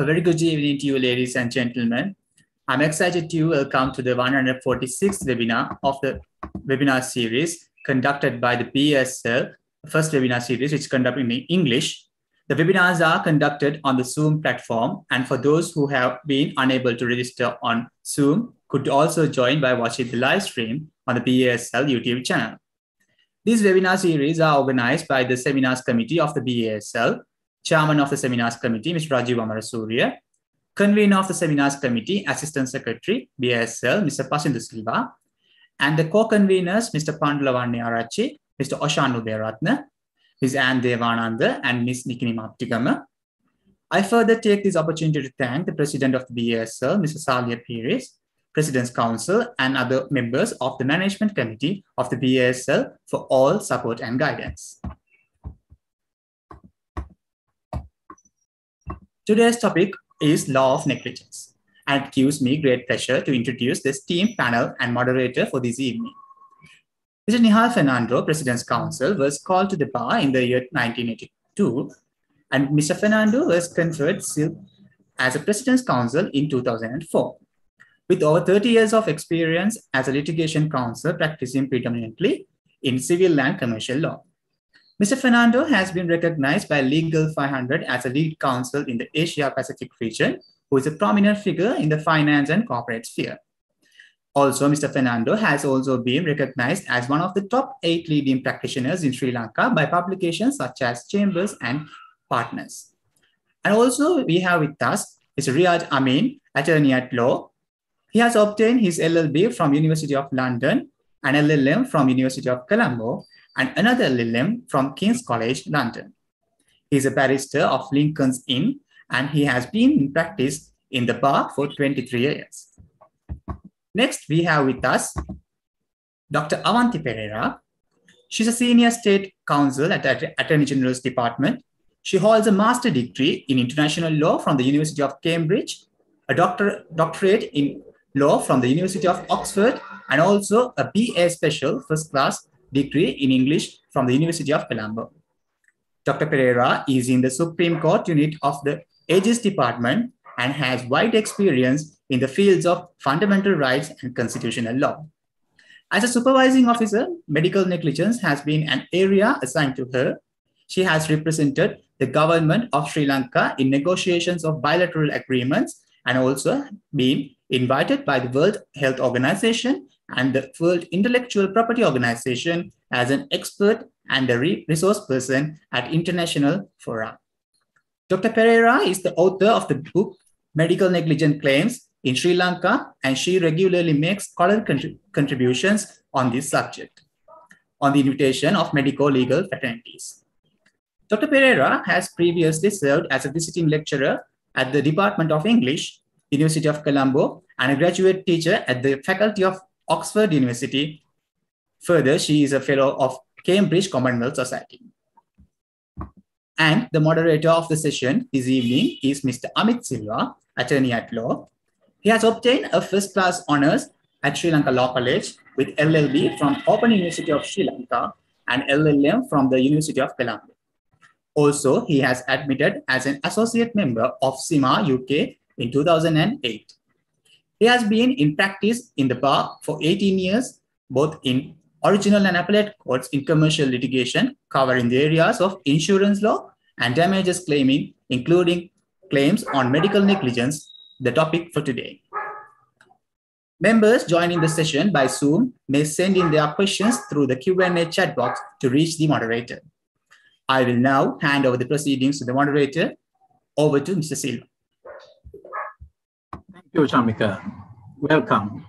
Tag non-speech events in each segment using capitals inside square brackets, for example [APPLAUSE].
A very good evening to you, ladies and gentlemen. I'm excited to welcome to the 146th webinar of the webinar series conducted by the BSL, first webinar series, which is conducted in English. The webinars are conducted on the Zoom platform, and for those who have been unable to register on Zoom, could also join by watching the live stream on the BASL YouTube channel. These webinar series are organized by the Seminars Committee of the BASL, Chairman of the Seminars Committee, Mr. Rajiv Amarasuriya, Convener of the Seminars Committee, Assistant Secretary, BASL, Mr. Pasindu Silva, and the co-conveners, Mr. Pandulavanya Arachi, Mr. Oshan Udayaratna, Ms. Anne Devananda, and Ms. Nikini Maptigama. I further take this opportunity to thank the President of the BASL, Mr. Saliya Pieris, President's Counsel, and other members of the Management Committee of the BASL for all support and guidance. Today's topic is law of negligence, and it gives me great pleasure to introduce this team panel and moderator for this evening. Mr. Nihal Fernando, President's Counsel, was called to the bar in the year 1982, and Mr. Fernando was conferred as a President's Counsel in 2004. With over 30 years of experience as a litigation counsel practicing predominantly in civil and commercial law. Mr. Fernando has been recognized by Legal 500 as a lead counsel in the Asia Pacific region, who is a prominent figure in the finance and corporate sphere. Also, Mr. Fernando has also been recognized as one of the top eight leading practitioners in Sri Lanka by publications such as Chambers and Partners. And also, we have with us Mr. Riyad Amin, attorney at law, he has obtained his LLB from University of London, and LLM from University of Colombo, and another LLM from King's College, London. He is a barrister of Lincoln's Inn, and he has been in practice in the bar for 23 years. Next, we have with us Dr. Avanti Pereira. She's a senior state counsel at the Attorney General's Department. She holds a master degree in international law from the University of Cambridge, a doctor, doctorate in law from the University of Oxford, and also a BA Special First Class degree in English from the University of Colombo. Dr. Pereira is in the Supreme Court unit of the AG's Department and has wide experience in the fields of fundamental rights and constitutional law. As a supervising officer, medical negligence has been an area assigned to her. She has represented the government of Sri Lanka in negotiations of bilateral agreements and also been invited by the World Health Organization and the World Intellectual Property Organization as an expert and a resource person at international fora. Dr. Pereira is the author of the book Medical Negligent Claims in Sri Lanka, and she regularly makes scholarly contributions on this subject on the invitation of medical legal fraternities. Dr. Pereira has previously served as a visiting lecturer at the Department of English University of Colombo, and a graduate teacher at the Faculty of Oxford University. Further, she is a fellow of Cambridge Commonwealth Society. And the moderator of the session this evening is Mr. Amit Silva, attorney at law. He has obtained a first class honors at Sri Lanka Law College with LLB from Open University of Sri Lanka and LLM from the University of Colombo. Also, he has admitted as an associate member of CIMA UK in 2008. He has been in practice in the bar for 18 years, both in original and appellate courts in commercial litigation, covering the areas of insurance law and damages claiming, including claims on medical negligence, the topic for today. Members joining the session by Zoom may send in their questions through the Q&A chat box to reach the moderator. I will now hand over the proceedings to the moderator. Over to Mr. Silva you. Welcome.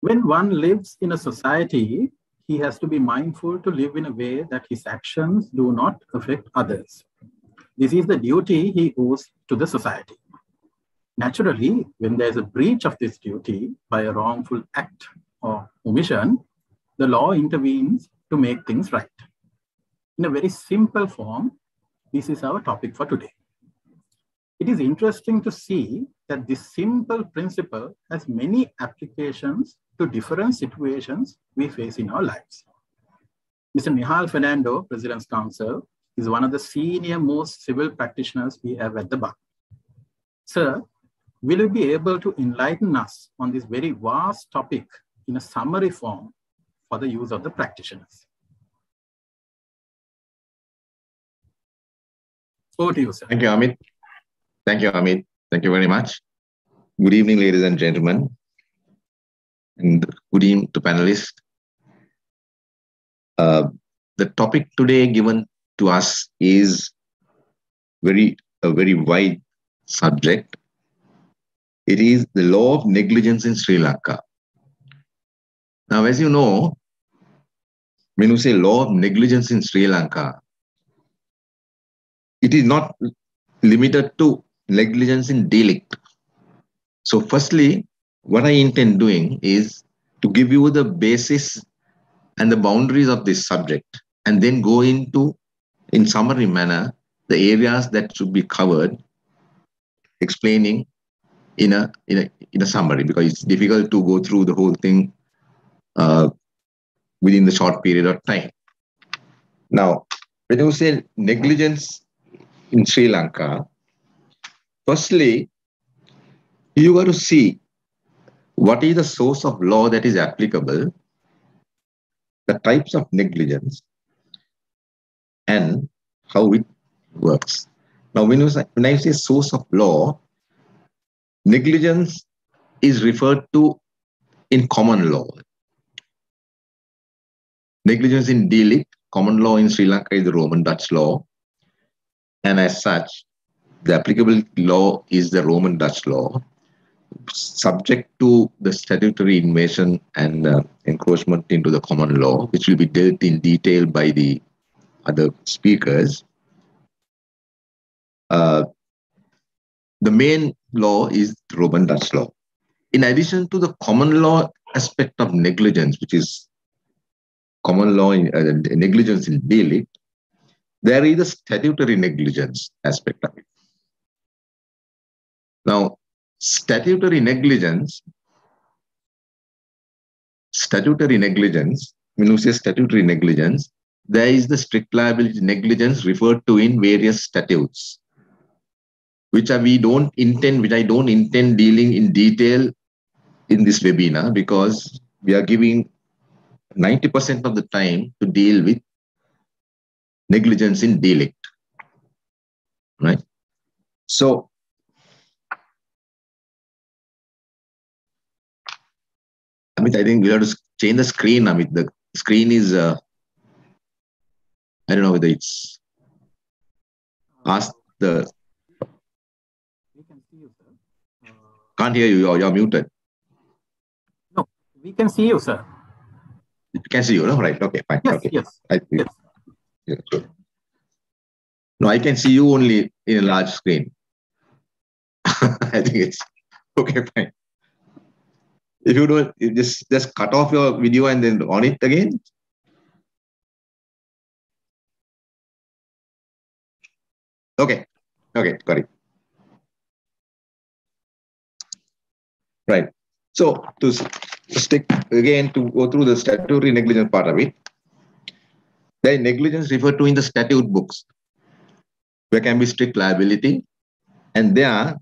When one lives in a society, he has to be mindful to live in a way that his actions do not affect others. This is the duty he owes to the society. Naturally, when there is a breach of this duty by a wrongful act or omission, the law intervenes to make things right. In a very simple form, this is our topic for today. It is interesting to see that this simple principle has many applications to different situations we face in our lives. Mr. Nihal Fernando, President's Counsel, is one of the senior most civil practitioners we have at the bar. Sir, will you be able to enlighten us on this very vast topic in a summary form for the use of the practitioners? Over to you, sir. Thank you, Amit. Thank you, Amit. Thank you very much. Good evening, ladies and gentlemen. And good evening to panelists. Uh, the topic today given to us is very a very wide subject. It is the law of negligence in Sri Lanka. Now, as you know, when you say law of negligence in Sri Lanka, it is not limited to negligence in delict. So, firstly, what I intend doing is to give you the basis and the boundaries of this subject, and then go into, in summary manner, the areas that should be covered, explaining in a in a in a summary because it's difficult to go through the whole thing uh, within the short period of time. Now, when you say negligence in Sri Lanka, firstly, you got to see what is the source of law that is applicable, the types of negligence, and how it works. Now, when, you when I say source of law, negligence is referred to in common law. Negligence in delict, common law in Sri Lanka is the Roman Dutch law. And as such, the applicable law is the Roman Dutch law, subject to the statutory invasion and uh, encroachment into the common law, which will be dealt in detail by the other speakers. Uh, the main law is Roman Dutch law. In addition to the common law aspect of negligence, which is common law in uh, negligence in delict, there is a statutory negligence aspect of it. Now, statutory negligence, statutory negligence, when you say statutory negligence, there is the strict liability negligence referred to in various statutes, which are, we don't intend, which I don't intend dealing in detail in this webinar because we are giving 90% of the time to deal with negligence in delict, right? So Amit, I think we have to change the screen, Amit. The screen is, uh, I don't know whether it's ask the. We can see you, sir. Uh, Can't hear you. You're, you're muted. no, we can see you, sir. You can see you, no? Right. Okay, fine. Yes, okay. yes. I, Yes. yeah, good. No, I can see you only in a large screen. [LAUGHS] I think it's okay, fine. If you don't, you just just cut off your video and then on it again. Okay, okay, got it. Right. So to stick again to go through the statutory negligence part of it, the negligence referred to in the statute books. There can be strict liability, and there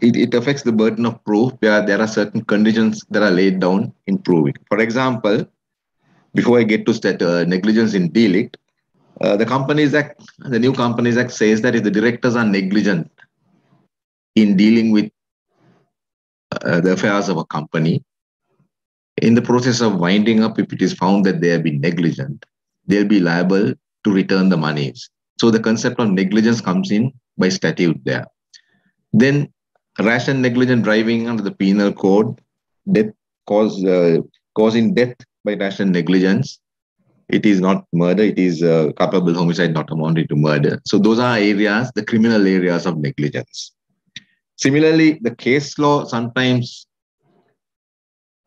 it, it affects the burden of proof where there are certain conditions that are laid down in proving. For example, before I get to stat, uh, negligence in delict, uh, the Companies Act, the new Companies Act says that if the directors are negligent in dealing with uh, the affairs of a company, in the process of winding up, if it is found that they have been negligent, they'll be liable to return the monies. So the concept of negligence comes in by statute there. Then rash and negligent driving under the penal code, death cause uh, causing death by rash and negligence. It is not murder, it is uh, culpable homicide not amounting to murder. So those are areas, the criminal areas of negligence. Similarly, the case law sometimes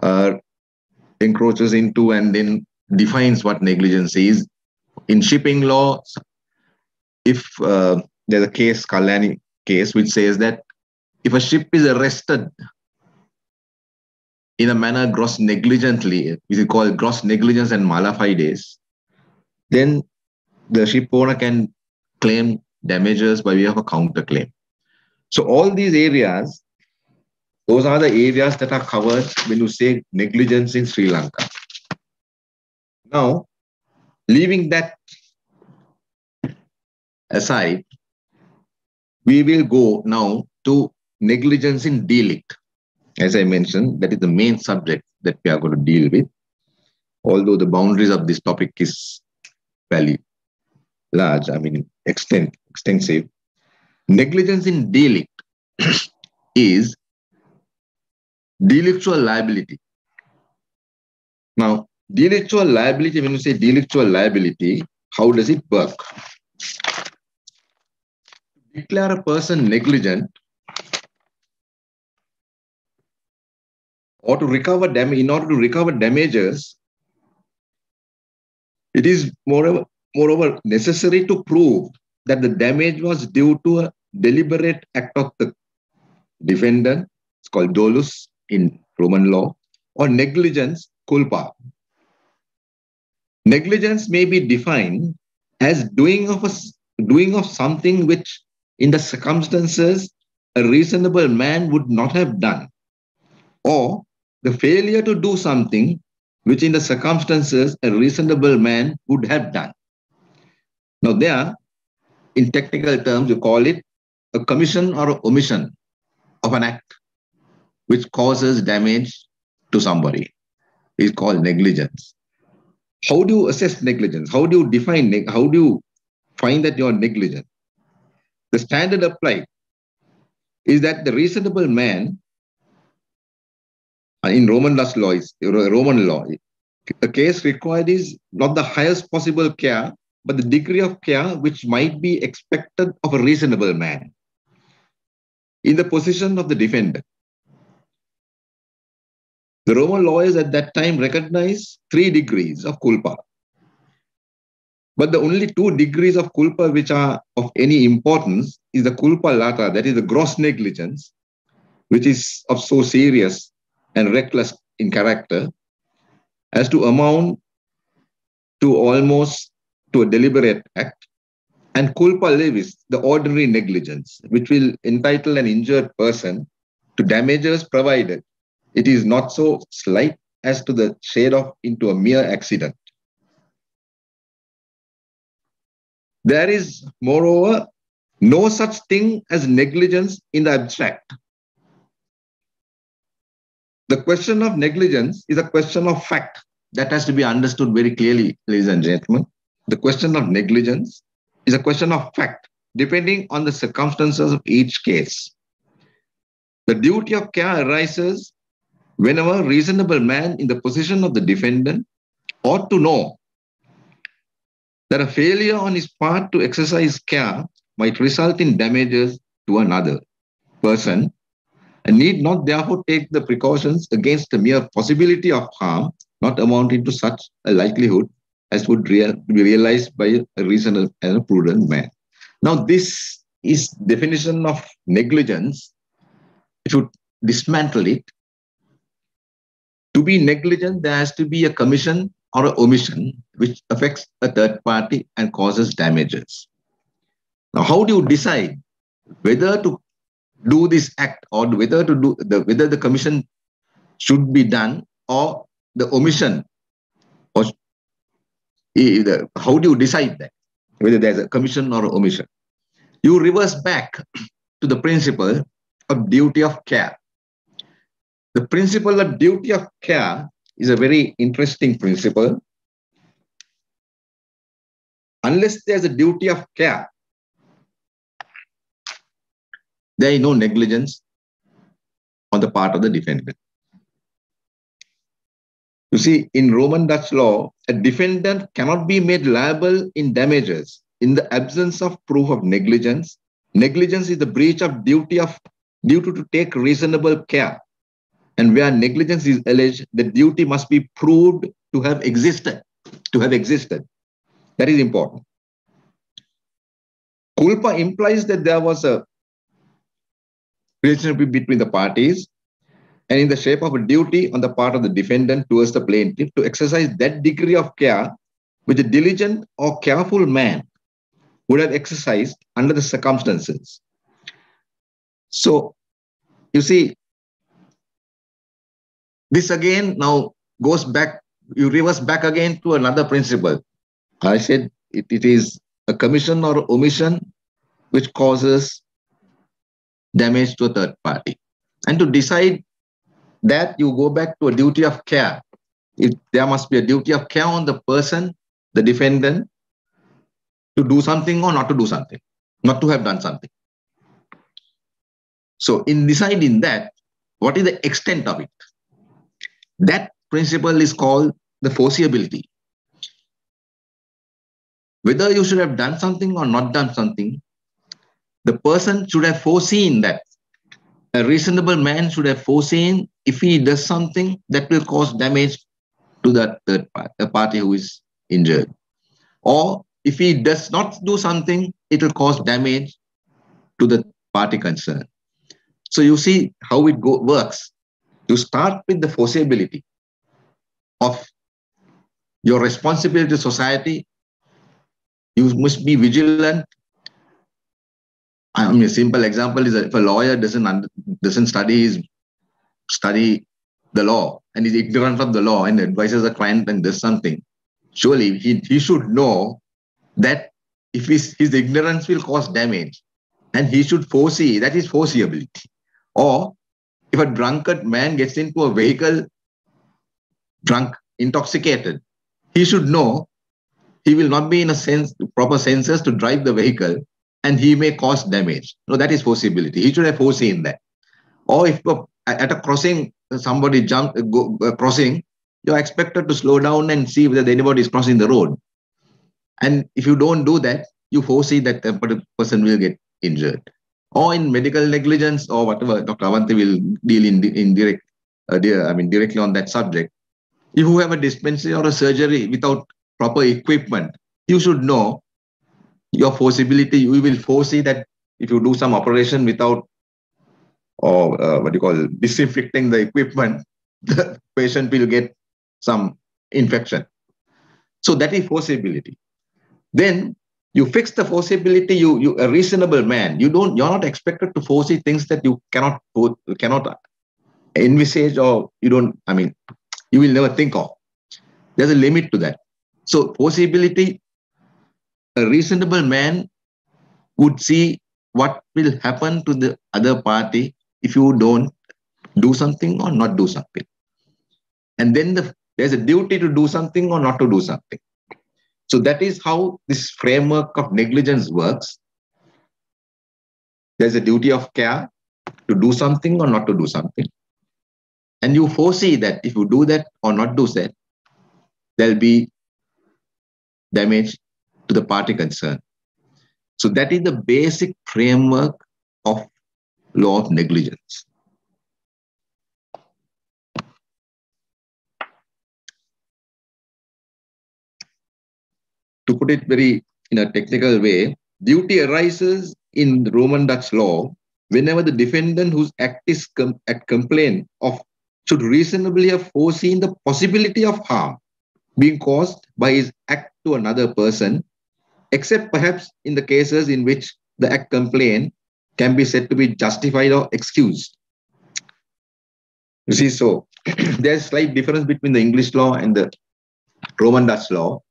uh, encroaches into and then defines what negligence is. In shipping law, if uh, there's a case, Kalani case, which says that if a ship is arrested in a manner gross negligently, which is called gross negligence and mala fides, then the ship owner can claim damages by way of a counterclaim. So all these areas, those are the areas that are covered when you say negligence in Sri Lanka. Now, leaving that aside, we will go now to negligence in delict. As I mentioned, that is the main subject that we are going to deal with. Although the boundaries of this topic is fairly large, I mean, extent, extensive. Negligence in delict [CLEARS THROAT] is delictual liability. Now, delictual liability, when you say delictual liability, how does it work? declare a person negligent or to recover damage, in order to recover damages, it is moreover, moreover necessary to prove that the damage was due to a deliberate act of the defendant, it's called dolus in Roman law, or negligence, culpa. Negligence may be defined as doing of a doing of something which in the circumstances a reasonable man would not have done, or the failure to do something which in the circumstances a reasonable man would have done. Now, there, in technical terms, you call it a commission or omission of an act which causes damage to somebody is called negligence. How do you assess negligence? How do you define, how do you find that you're negligent? The standard applied is that the reasonable man Uh, in Roman law is Roman law. The case required is not the highest possible care, but the degree of care which might be expected of a reasonable man in the position of the defendant. The Roman lawyers at that time recognized three degrees of culpa. But the only two degrees of culpa which are of any importance is the culpa lata, that is the gross negligence, which is of so serious and reckless in character as to amount to almost to a deliberate act, and culpa levis, the ordinary negligence, which will entitle an injured person to damages provided it is not so slight as to the shade off into a mere accident. There is, moreover, no such thing as negligence in the abstract. The question of negligence is a question of fact that has to be understood very clearly, ladies and gentlemen. The question of negligence is a question of fact, depending on the circumstances of each case. The duty of care arises whenever a reasonable man in the position of the defendant ought to know that a failure on his part to exercise care might result in damages to another person and need not therefore take the precautions against the mere possibility of harm not amounting to such a likelihood as would real, be realized by a reasonable and a prudent man. Now, this is definition of negligence. If you dismantle it, to be negligent, there has to be a commission or an omission which affects a third party and causes damages. Now, how do you decide whether to do this act or whether to do the whether the commission should be done or the omission or how do you decide that whether there's a commission or omission you reverse back to the principle of duty of care the principle of duty of care is a very interesting principle. Unless there's a duty of care, there is no negligence on the part of the defendant. You see, in Roman Dutch law, a defendant cannot be made liable in damages in the absence of proof of negligence. Negligence is the breach of duty of duty to take reasonable care and where negligence is alleged, the duty must be proved to have existed, to have existed. That is important. Culpa implies that there was a relationship between the parties and in the shape of a duty on the part of the defendant towards the plaintiff to exercise that degree of care which a diligent or careful man would have exercised under the circumstances. So you see, this again now goes back, you reverse back again to another principle. I said it, it is a commission or omission which causes damage to a third party. And to decide that, you go back to a duty of care. There must be a duty of care on the person, the defendant, to do something or not to do something, not to have done something. So in deciding that, what is the extent of it? That principle is called the foreseeability. Whether you should have done something or not done something, the person should have foreseen that. A reasonable man should have foreseen if he does something that will cause damage to that third party, the party who is injured. Or if he does not do something, it will cause damage to the party concerned. So you see how it go, works. You start with the foreseeability of your responsibility to society. You must be vigilant. I mean, a simple example is that if a lawyer doesn't doesn't study his study the law and is ignorant of the law and advises a client and does something, surely he, he should know that if his, his ignorance will cause damage and he should foresee that is foreseeability. Or if a drunkard man gets into a vehicle drunk intoxicated he should know he will not be in a sense proper senses to drive the vehicle and he may cause damage no that is foreseeability he should have foreseen that or if at a crossing somebody jump go, uh, crossing you're expected to slow down and see whether anybody is crossing the road and if you don't do that, you foresee that the person will get injured. Or in medical negligence or whatever, Dr. Avanti will deal in, in direct, uh, I mean, directly on that subject. If you have a dispensary or a surgery without proper equipment, you should know your foreseeability. You will foresee that if you do some operation without, or uh, what you call it, disinfecting the equipment, [LAUGHS] the patient will get some infection. So that is foreseeability then you fix the foreseeability you you a reasonable man you don't you're not expected to foresee things that you cannot cannot envisage or you don't i mean you will never think of there's a limit to that so foreseeability a reasonable man would see what will happen to the other party if you don't do something or not do something and then the, there's a duty to do something or not to do something so that is how this framework of negligence works. There's a duty of care to do something or not to do something. And you foresee that if you do that or not do that, there'll be damage to the party concerned. So that is the basic framework of law of negligence. to put it very in a technical way, duty arises in Roman Dutch law whenever the defendant whose act is com- at complaint of should reasonably have foreseen the possibility of harm being caused by his act to another person, except perhaps in the cases in which the act complaint can be said to be justified or excused. You see, so [CLEARS THROAT] there's slight difference between the English law and the Roman Dutch law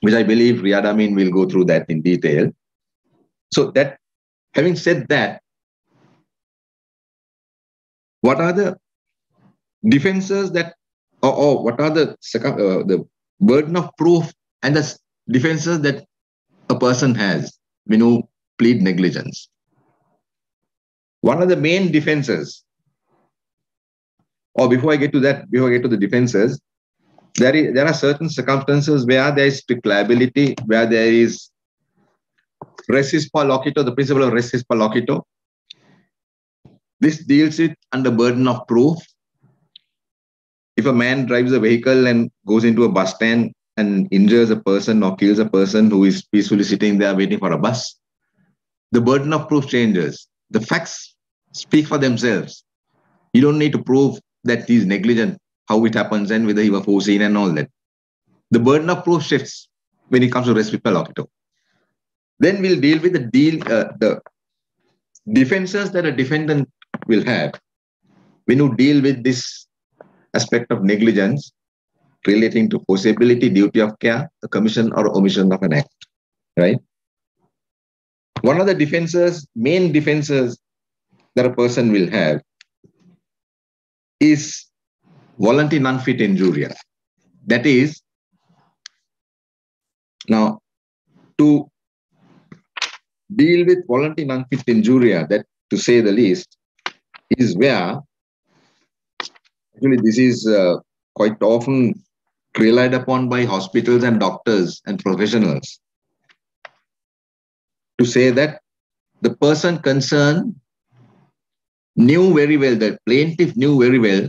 which I believe Riyad Amin will go through that in detail. So that, having said that, what are the defenses that, or, or what are the uh, the burden of proof and the defenses that person has when you plead negligence? One of the main defenses, or before I get to that, before I get to the defenses, there, is, there are certain circumstances where there is strict liability, where there is res ipsa loquitur, the principle of res ipsa loquitur. This deals with under burden of proof. If a man drives a vehicle and goes into a bus stand and injures a person or kills a person who is peacefully sitting there waiting for a bus, the burden of proof changes. The facts speak for themselves. You don't need to prove that he is negligent how it happens and whether he was foreseen and all that. The burden of proof shifts when it comes to res loquitur. Then we'll deal with the deal, uh, the defenses that a defendant will have when you deal with this aspect of negligence relating to foreseeability, duty of care, commission or omission of an act, right? One of the defenses, main defenses that a person will have is volenti non fit injuria. That is, now to deal with volenti non fit injuria, that to say the least, is where actually this is uh, quite often relied upon by hospitals and doctors and professionals to say that the person concerned knew very well, the plaintiff knew very well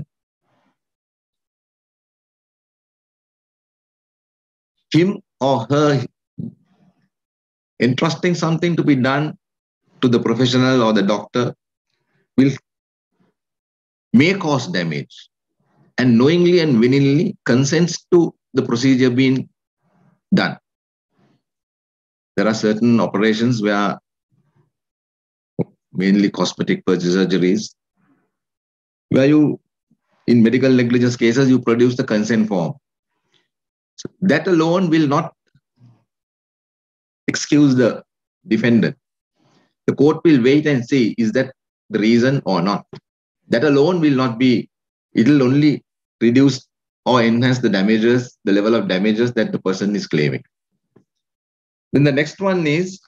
him or her entrusting something to be done to the professional or the doctor will may cause damage and knowingly and willingly consents to the procedure being done. There are certain operations where mainly cosmetic surgeries, where you, in medical negligence cases, you produce the consent form. So that alone will not excuse the defendant. The court will wait and see is that the reason or not. That alone will not be, it will only reduce or enhance the damages, the level of damages that the person is claiming. Then the next one is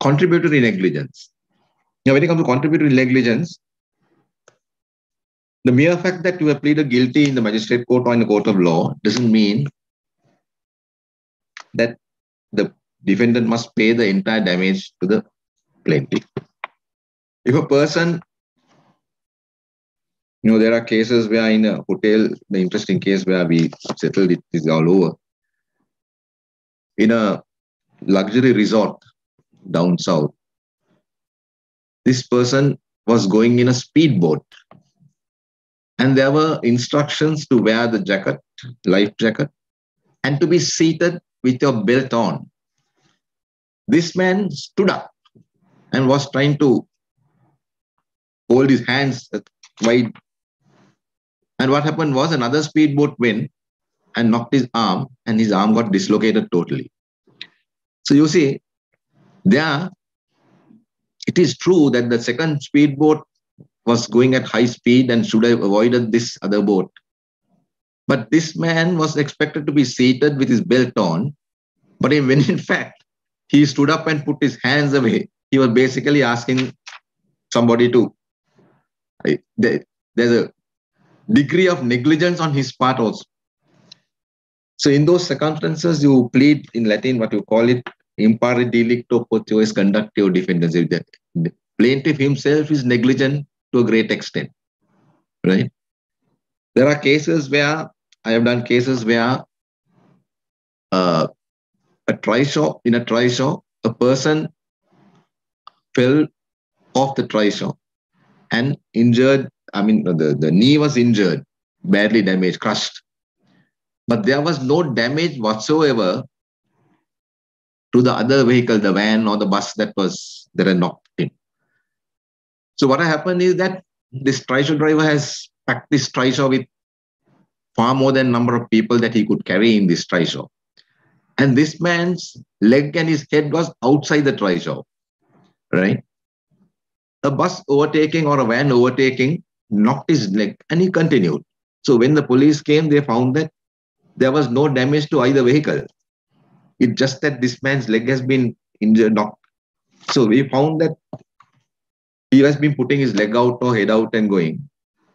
contributory negligence. Now, when it comes to contributory negligence, the mere fact that you have pleaded guilty in the magistrate court or in the court of law doesn't mean that the defendant must pay the entire damage to the plaintiff. If a person, you know, there are cases where in a hotel, the interesting case where we settled it is all over. In a luxury resort, down south. This person was going in a speedboat. And there were instructions to wear the jacket, life jacket, and to be seated with your belt on. This man stood up and was trying to hold his hands wide. And what happened was another speedboat went and knocked his arm, and his arm got dislocated totally. So you see, there, it is true that the second speedboat was going at high speed and should have avoided this other boat. But this man was expected to be seated with his belt on. But [LAUGHS] when in fact he stood up and put his hands away, he was basically asking somebody to. There's a degree of negligence on his part also. So in those circumstances, you plead in Latin what you call it in pari delicto potiois conditio defendens. The plaintiff himself is negligent to a great extent, right? There are cases where I have done cases where uh, a trishaw, in a trishaw, a person fell off the trishaw and injured, I mean, the, the knee was injured, badly damaged, crushed. But there was no damage whatsoever to the other vehicle, the van or the bus that was that had knocked in. So what happened is that this trishaw driver has packed this trishaw with far more than number of people that he could carry in this trishaw. And this man's leg and his head was outside the trishaw, right? A bus overtaking or a van overtaking knocked his leg and he continued. So when the police came, they found that there was no damage to either vehicle. It's just that this man's leg has been injured. So we found that he has been putting his leg out or head out and going,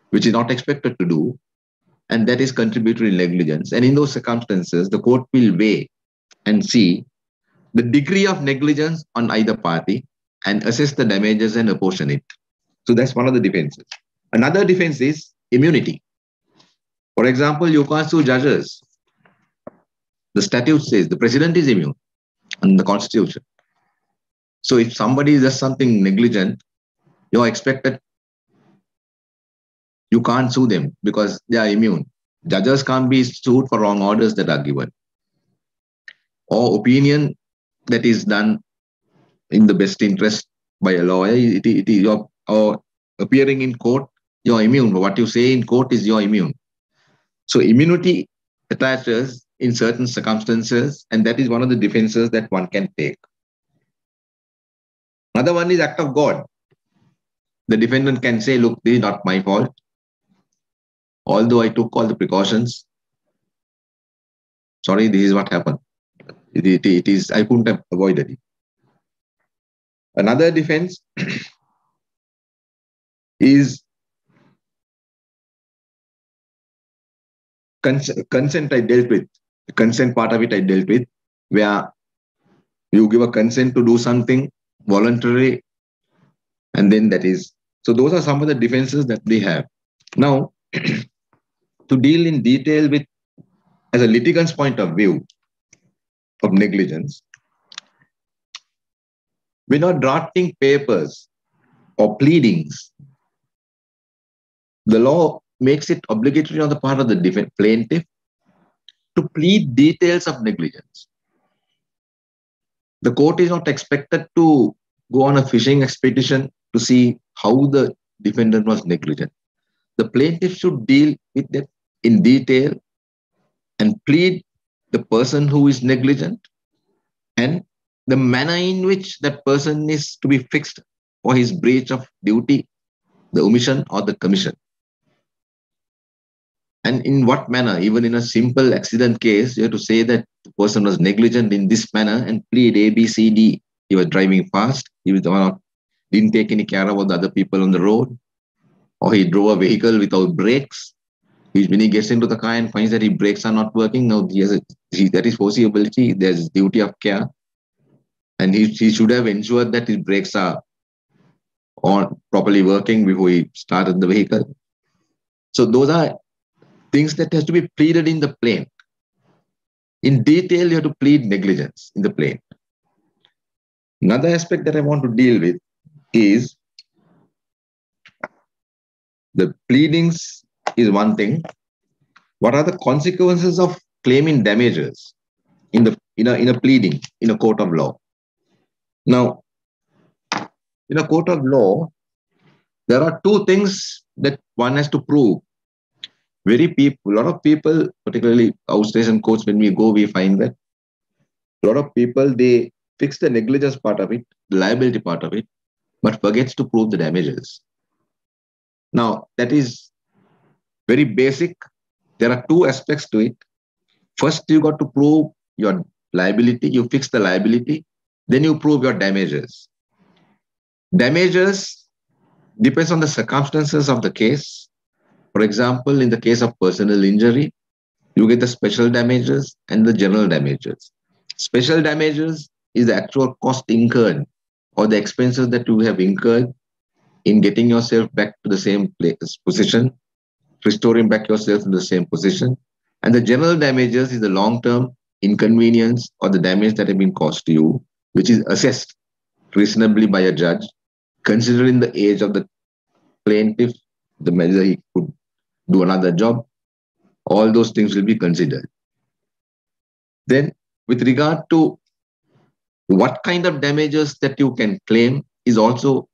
which is not expected to do. And that is contributory negligence. And in those circumstances, the court will weigh and see the degree of negligence on either party and assess the damages and apportion it. So that's one of the defenses. Another defense is immunity. For example, you can't sue judges the statute says the president is immune under the constitution. So if somebody does something negligent, you're expected, you can't sue them because they are immune. Judges can't be sued for wrong orders that are given or opinion that is done in the best interest by a lawyer. It, it, it, or appearing in court, you're immune. What you say in court is you're immune. So immunity attaches in certain circumstances, and that is one of the defenses that one can take. Another one is act of God. The defendant can say, look, this is not my fault. Although I took all the precautions, sorry, this is what happened. It, it, it is, I couldn't have avoided it. Another defense [CLEARS THROAT] is cons consent I dealt with. The consent part of it I dealt with, where you give a consent to do something voluntary, and then that is. So those are some of the defenses that they have. Now, [CLEARS THROAT] to deal in detail with, as a litigant's point of view of negligence, we're not drafting papers or pleadings. The law makes it obligatory on the part of the plaintiff to plead details of negligence. The court is not expected to go on a fishing expedition to see how the defendant was negligent. The plaintiff should deal with that in detail and plead the person who is negligent and the manner in which that person is to be fixed for his breach of duty, the omission or the commission. And in what manner, even in a simple accident case, you have to say that the person was negligent in this manner and plead A, B, C, D. He was driving fast. He was not, didn't take any care about the other people on the road. Or he drove a vehicle without brakes. When he gets into the car and finds that his brakes are not working, now he has he, that is foreseeability. There's duty of care. And he, he should have ensured that his brakes are on properly working before he started the vehicle. So those are things that has to be pleaded in the plaint. In detail, you have to plead negligence in the plaint. Another aspect that I want to deal with is the pleadings is one thing. What are the consequences of claiming damages in the in a, in a pleading in a court of law? Now, in a court of law, there are two things that one has to prove very people, a lot of people, particularly outstation courts, when we go, we find that a lot of people, they fix the negligence part of it, the liability part of it, but forgets to prove the damages. Now, that is very basic. There are two aspects to it. First, you got to prove your liability. You fix the liability. Then you prove your damages. Damages depends on the circumstances of the case for example, in the case of personal injury, you get the special damages and the general damages. Special damages is the actual cost incurred or the expenses that you have incurred in getting yourself back to the same place, position, restoring back yourself in the same position. And the general damages is the long-term inconvenience or the damage that have been caused to you, which is assessed reasonably by a judge, considering the age of the plaintiff, the measure he could do another job. All those things will be considered. Then, with regard to what kind of damages that you can claim is also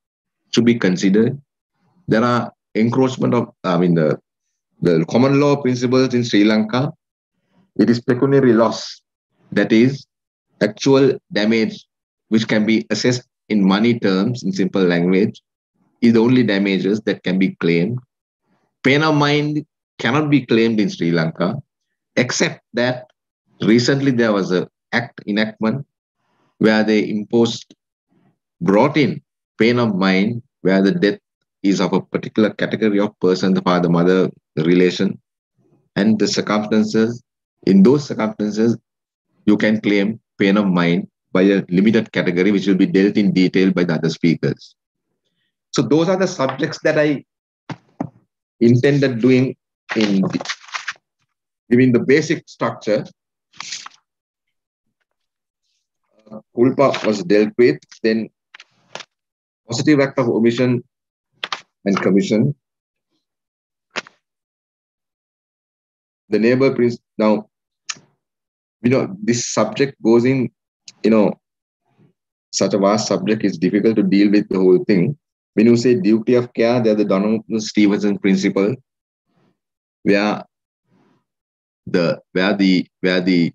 to be considered. There are encroachment of, I mean, the, the common law principles in Sri Lanka. It is pecuniary loss, that is, actual damage which can be assessed in money terms, in simple language, is the only damages that can be claimed pain of mind cannot be claimed in Sri Lanka, except that recently there was a act enactment where they imposed, brought in pain of mind where the death is of a particular category of person, the father, mother, the relation, and the circumstances. In those circumstances, you can claim pain of mind by a limited category, which will be dealt in detail by the other speakers. So those are the subjects that I intended doing in giving the basic structure. Uh, culpa was dealt with, then positive act of omission and commission. The neighbor prince now, you know, this subject goes in, you know, such a vast subject, it's difficult to deal with the whole thing. When you say duty of care, there's the Donoghue Stevenson principle, where the where the where the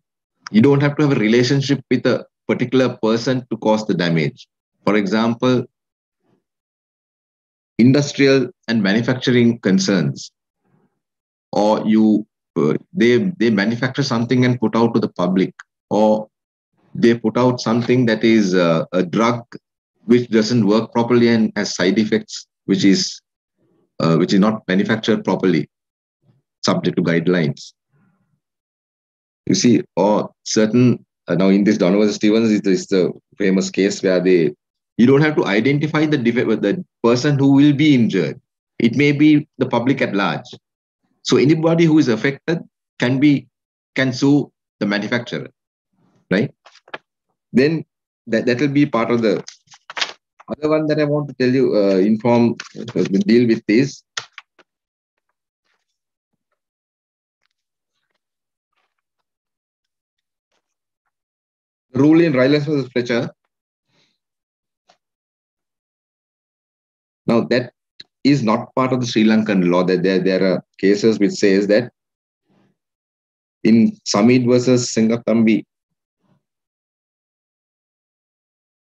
you don't have to have a relationship with a particular person to cause the damage. For example, industrial and manufacturing concerns, or you uh, they they manufacture something and put out to the public, or they put out something that is uh, a drug which doesn't work properly and has side effects, which is uh, which is not manufactured properly, subject to guidelines. You see, or certain uh, now in this Donoghue Stevenson, is the famous case where they you don't have to identify the the person who will be injured. It may be the public at large. So anybody who is affected can be can sue the manufacturer, right? Then that that will be part of the other one that I want to tell you, uh, inform, uh, deal with this. rule in Rylands versus Fletcher. Now that is not part of the Sri Lankan law. That there, there are cases which says that in Samid versus Sengathambi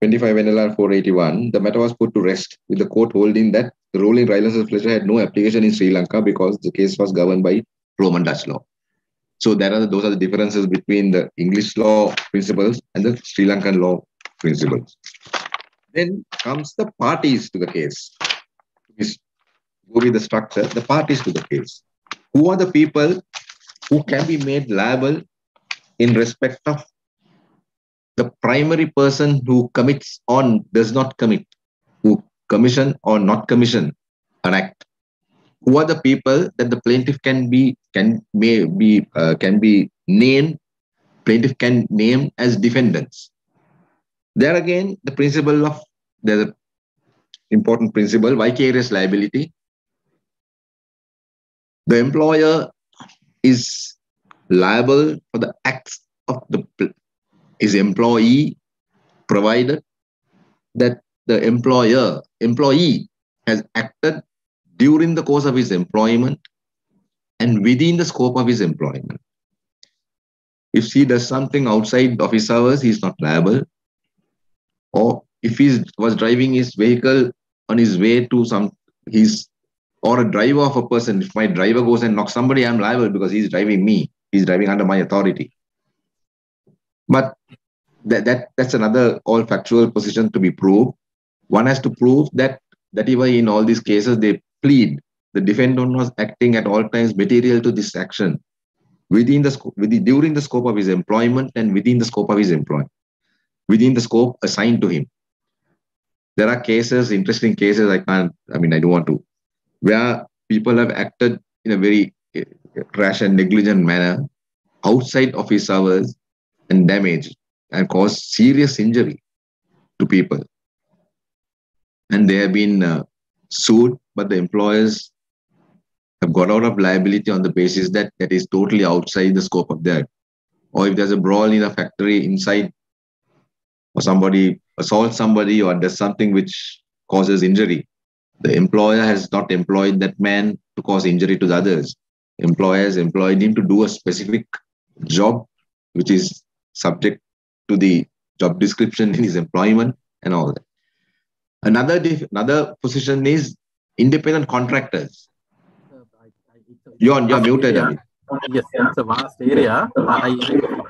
25 NLR 481, the matter was put to rest with the court holding that the ruling Rylands versus Fletcher had no application in Sri Lanka because the case was governed by Roman Dutch law. So there are those are the differences between the English law principles and the Sri Lankan law principles. Then comes the parties to the case. Go with the structure, the parties to the case. Who are the people who can be made liable in respect of the primary person who commits or does not commit, who commission or not commission an act who are the people that the plaintiff can be can may be uh, can be named plaintiff can name as defendants. There again the principle of the important principle vicarious liability. The employer is liable for the acts of the his employee provided that the employer employee has acted during the course of his employment and within the scope of his employment. If he does something outside of his hours, he's not liable. Or if he was driving his vehicle on his way to some, he's or a driver of a person, if my driver goes and knocks somebody, I'm liable because he's driving me. He's driving under my authority. But that, that that's another all factual position to be proved. One has to prove that that even in all these cases they plead the defendant was acting at all times material to this action within the scope within, during the scope of his employment and within the scope of his employment within the scope assigned to him there are cases interesting cases i can't i mean i don't want to where people have acted in a very eh, rash and negligent manner outside office hours and damage and cause serious injury to people and they have been uh, sued but the employers have got out of liability on the basis that that is totally outside the scope of that. Or if there's a brawl in a factory inside, or somebody assaults somebody or does something which causes injury, the employer has not employed that man to cause injury to the others. Employers employed him to do a specific job which is subject to the job description in his employment and all that. Another, another position is independent contractors. You're, you're muted, yeah. Yes, it's a vast area. I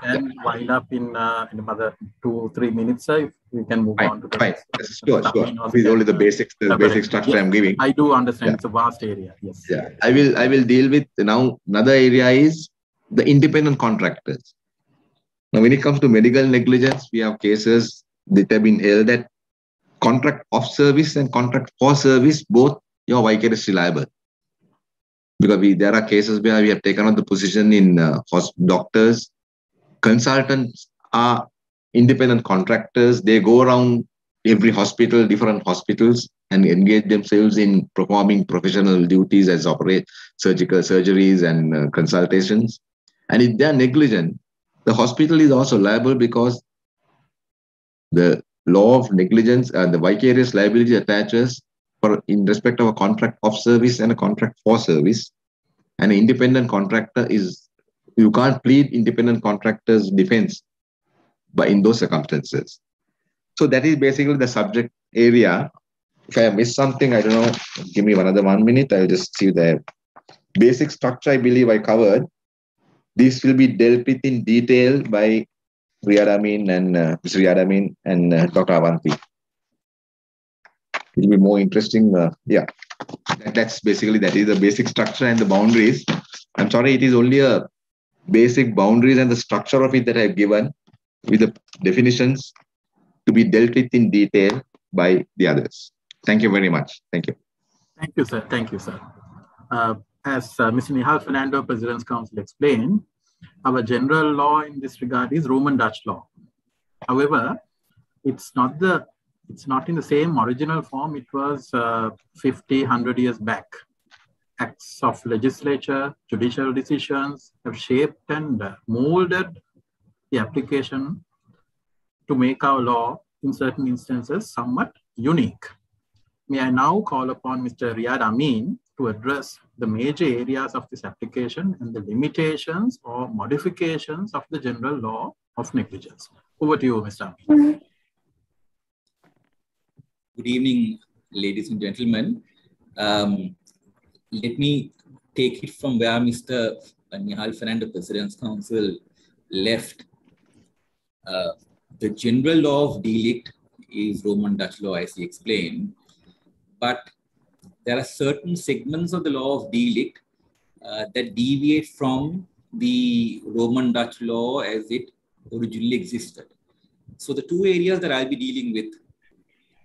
can wind up in, uh, in another two, or three minutes. So if we can move fine, on to the fine. Next. Sure, sure. This is only the basics, the Uh, basic structure yes, I'm giving. I do understand Yeah. it's a vast area. Yes. Yeah, I will. I will deal with now. Another area is the independent contractors. Now, when it comes to medical negligence, we have cases that have been held that contract of service and contract for service both you're vicariously liable because we there are cases where we have taken on the position in uh, doctors. Consultants are independent contractors. They go around every hospital different hospitals and engage themselves in performing professional duties as operate surgical surgeries and uh, consultations. And if they are negligent the hospital is also liable because the law of negligence and the vicarious liability attaches for in respect of a contract of service and a contract for service. An independent contractor is you can't plead independent contractor's defense but in those circumstances. So that is basically the subject area. If I missed something, I don't know, give me another one minute. I'll just see the basic structure I believe I covered. This will be dealt with in detail by Riyad Amin and uh, Mr. Riyad Amin and uh, Dr. Avanti. It'll be more interesting. Uh, yeah, that, that's basically that is the basic structure and the boundaries. I'm sorry, it is only a basic boundaries and the structure of it that I've given with the definitions to be dealt with in detail by the others. Thank you very much. Thank you. Thank you, sir. Thank you, sir. Uh, as uh, Mr. Nihal Fernando, President's Counsel explained, our general law in this regard is Roman Dutch law. However, it's not the it's not in the same original form it was uh, 50 100 years back acts of legislature judicial decisions have shaped and molded the application to make our law in certain instances somewhat unique may i now call upon mr riyad amin to address the major areas of this application and the limitations or modifications of the general law of negligence. Over to you, Mr. Amin. Good evening, ladies and gentlemen. Um, let me take it from where Mr. Nihal Fernando, President's Counsel, left. Uh, the general law of delict is Roman Dutch law, as he explained, but there are certain segments of the law of delict uh, that deviate from the Roman Dutch law as it originally existed. So the two areas that I'll be dealing with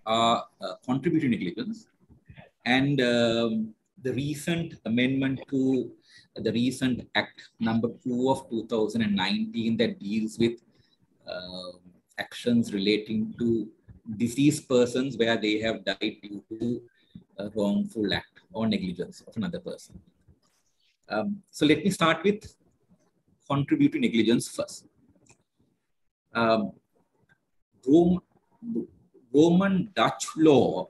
are uh, contributory negligence and um, the recent amendment to the recent Act number 2 of 2019 that deals with uh, actions relating to deceased persons where they have died due to a wrongful act or negligence of another person. Um, so let me start with contributory negligence first. Um, Roman Dutch law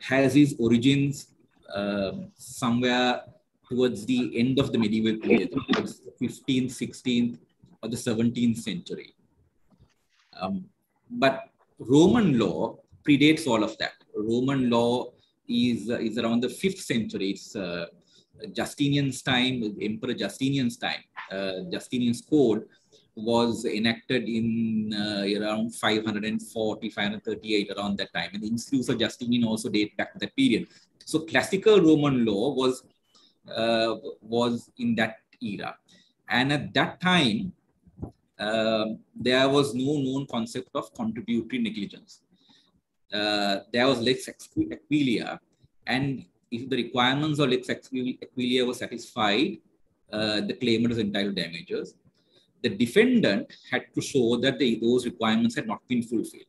has its origins uh, somewhere towards the end of the medieval period, 15th, 16th, or the 17th century. Um, but Roman law predates all of that. Roman law is, is around the 5th century. It's uh, Justinian's time, Emperor Justinian's time. Uh, Justinian's code was enacted in uh, around 540, 538, around that time. And the Institutes of Justinian also date back to that period. So classical Roman law was, uh, was in that era. And at that time, uh, there was no known concept of contributory negligence uh, there was lex aquilia, and if the requirements of lex aquilia were satisfied, uh, the claimant was entitled to damages. The defendant had to show that the, those requirements had not been fulfilled.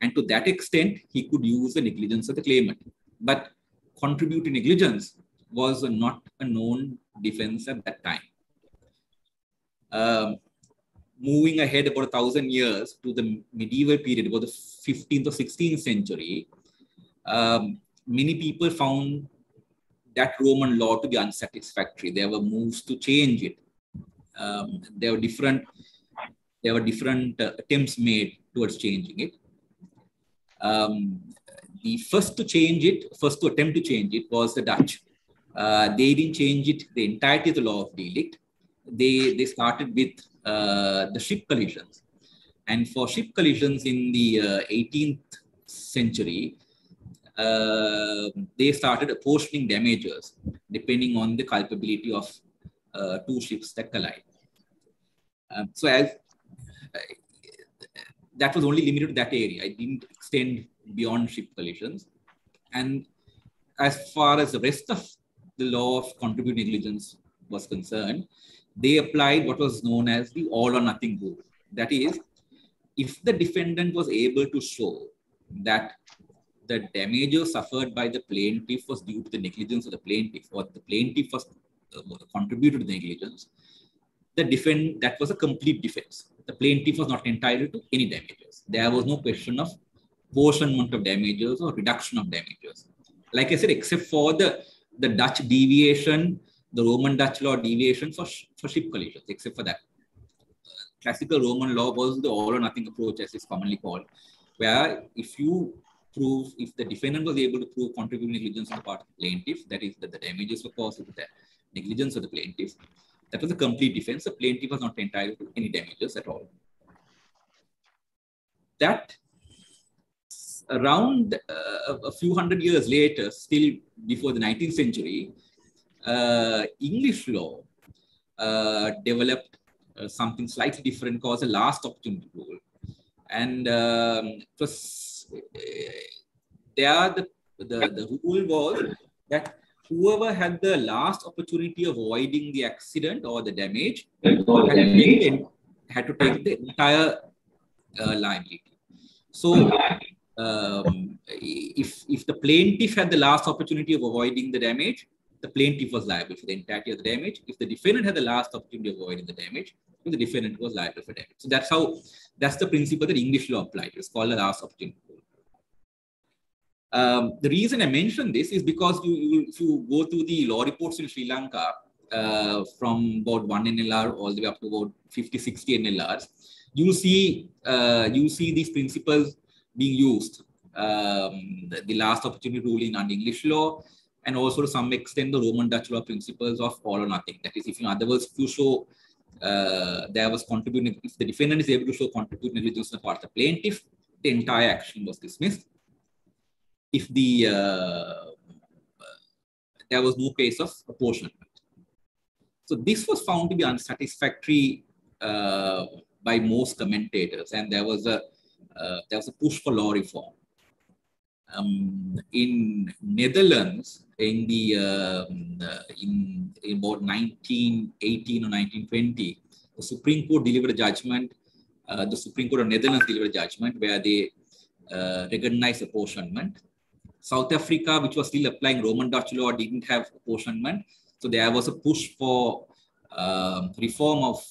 And to that extent, he could use the negligence of the claimant. But contributing negligence was not a known defense at that time. Um, moving ahead about a thousand years to the medieval period, about the 15th or 16th century, um, many people found that Roman law to be unsatisfactory. There were moves to change it. Um, there were different there were different uh, attempts made towards changing it. Um, the first to change it, first to attempt to change it was the Dutch. Uh, they didn't change it the entirety of the law of delict. They they started with the ship collisions. And for ship collisions in the uh, 18th century, uh, they started apportioning damages depending on the culpability of uh, two ships that collide. Um, so as uh, that was only limited to that area. It didn't extend beyond ship collisions. And as far as the rest of the law of contributing negligence was concerned, they applied what was known as the all or nothing rule. That is, if the defendant was able to show that the damages suffered by the plaintiff was due to the negligence of the plaintiff or the plaintiff was uh, contributed to the negligence, the defend that was a complete defense. The plaintiff was not entitled to any damages. There was no question of portionment of damages or reduction of damages. Like I said, except for the, the Dutch deviation, the Roman Dutch law deviation for, for ship collisions, except for that. Classical Roman law was the all or nothing approach, as is commonly called, where if you prove, if the defendant was able to prove contributing negligence on the part of the plaintiff, that is, that the damages were caused with the negligence of the plaintiff, that was a complete defense. The plaintiff was not entitled to any damages at all. That around uh, a few hundred years later, still before the 19th century, uh, English law uh, developed uh, something slightly different called the last opportunity rule. And um, it was, uh, there the, the, the rule was that whoever had the last opportunity of avoiding the accident or the damage had to take, had to take the entire uh, liability. So um, if, if the plaintiff had the last opportunity of avoiding the damage, the plaintiff was liable for the entirety of the damage. If the defendant had the last opportunity of avoiding the damage, the defendant was liable for damage. So that's how, that's the principle that English law applied. It's called the last opportunity um, the reason I mention this is because you, you, if you go to the law reports in Sri Lanka uh, from about 1 NLR all the way up to about 50, 60 NLRs, you see, uh, you see these principles being used. Um, the, the, last opportunity ruling under English law, and also to some extent the Roman Dutch law principles of all or nothing. That is, if in other words, if you show uh, there was contributing, if the defendant is able to show contributing negligence on the part of the plaintiff, the entire action was dismissed. If the uh, there was no case of apportionment. So this was found to be unsatisfactory uh, by most commentators, and there was a uh, there was a push for law reform. Um, in Netherlands, in the um, in, in about 1918 or 1920, the Supreme Court delivered a judgment. Uh, the Supreme Court of Netherlands delivered a judgment where they uh, recognized apportionment. South Africa, which was still applying Roman Dutch law, didn't have apportionment. So there was a push for uh, reform of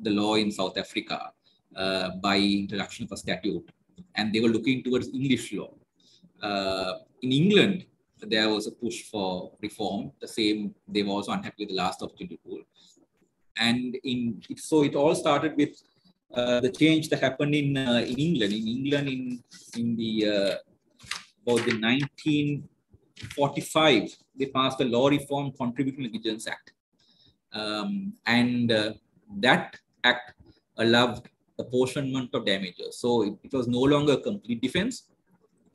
the law in South Africa uh, by introduction of a statute. And they were looking towards English law. Uh, in England, there was a push for reform. The same, they were also unhappy with the last opportunity rule. And in so it all started with uh, the change that happened in uh, in England. In England, in in the uh, about the 1945, they passed the Law Reform Contributing Negligence Act, um, and uh, that act allowed apportionment of damages. So it, it was no longer a complete defense.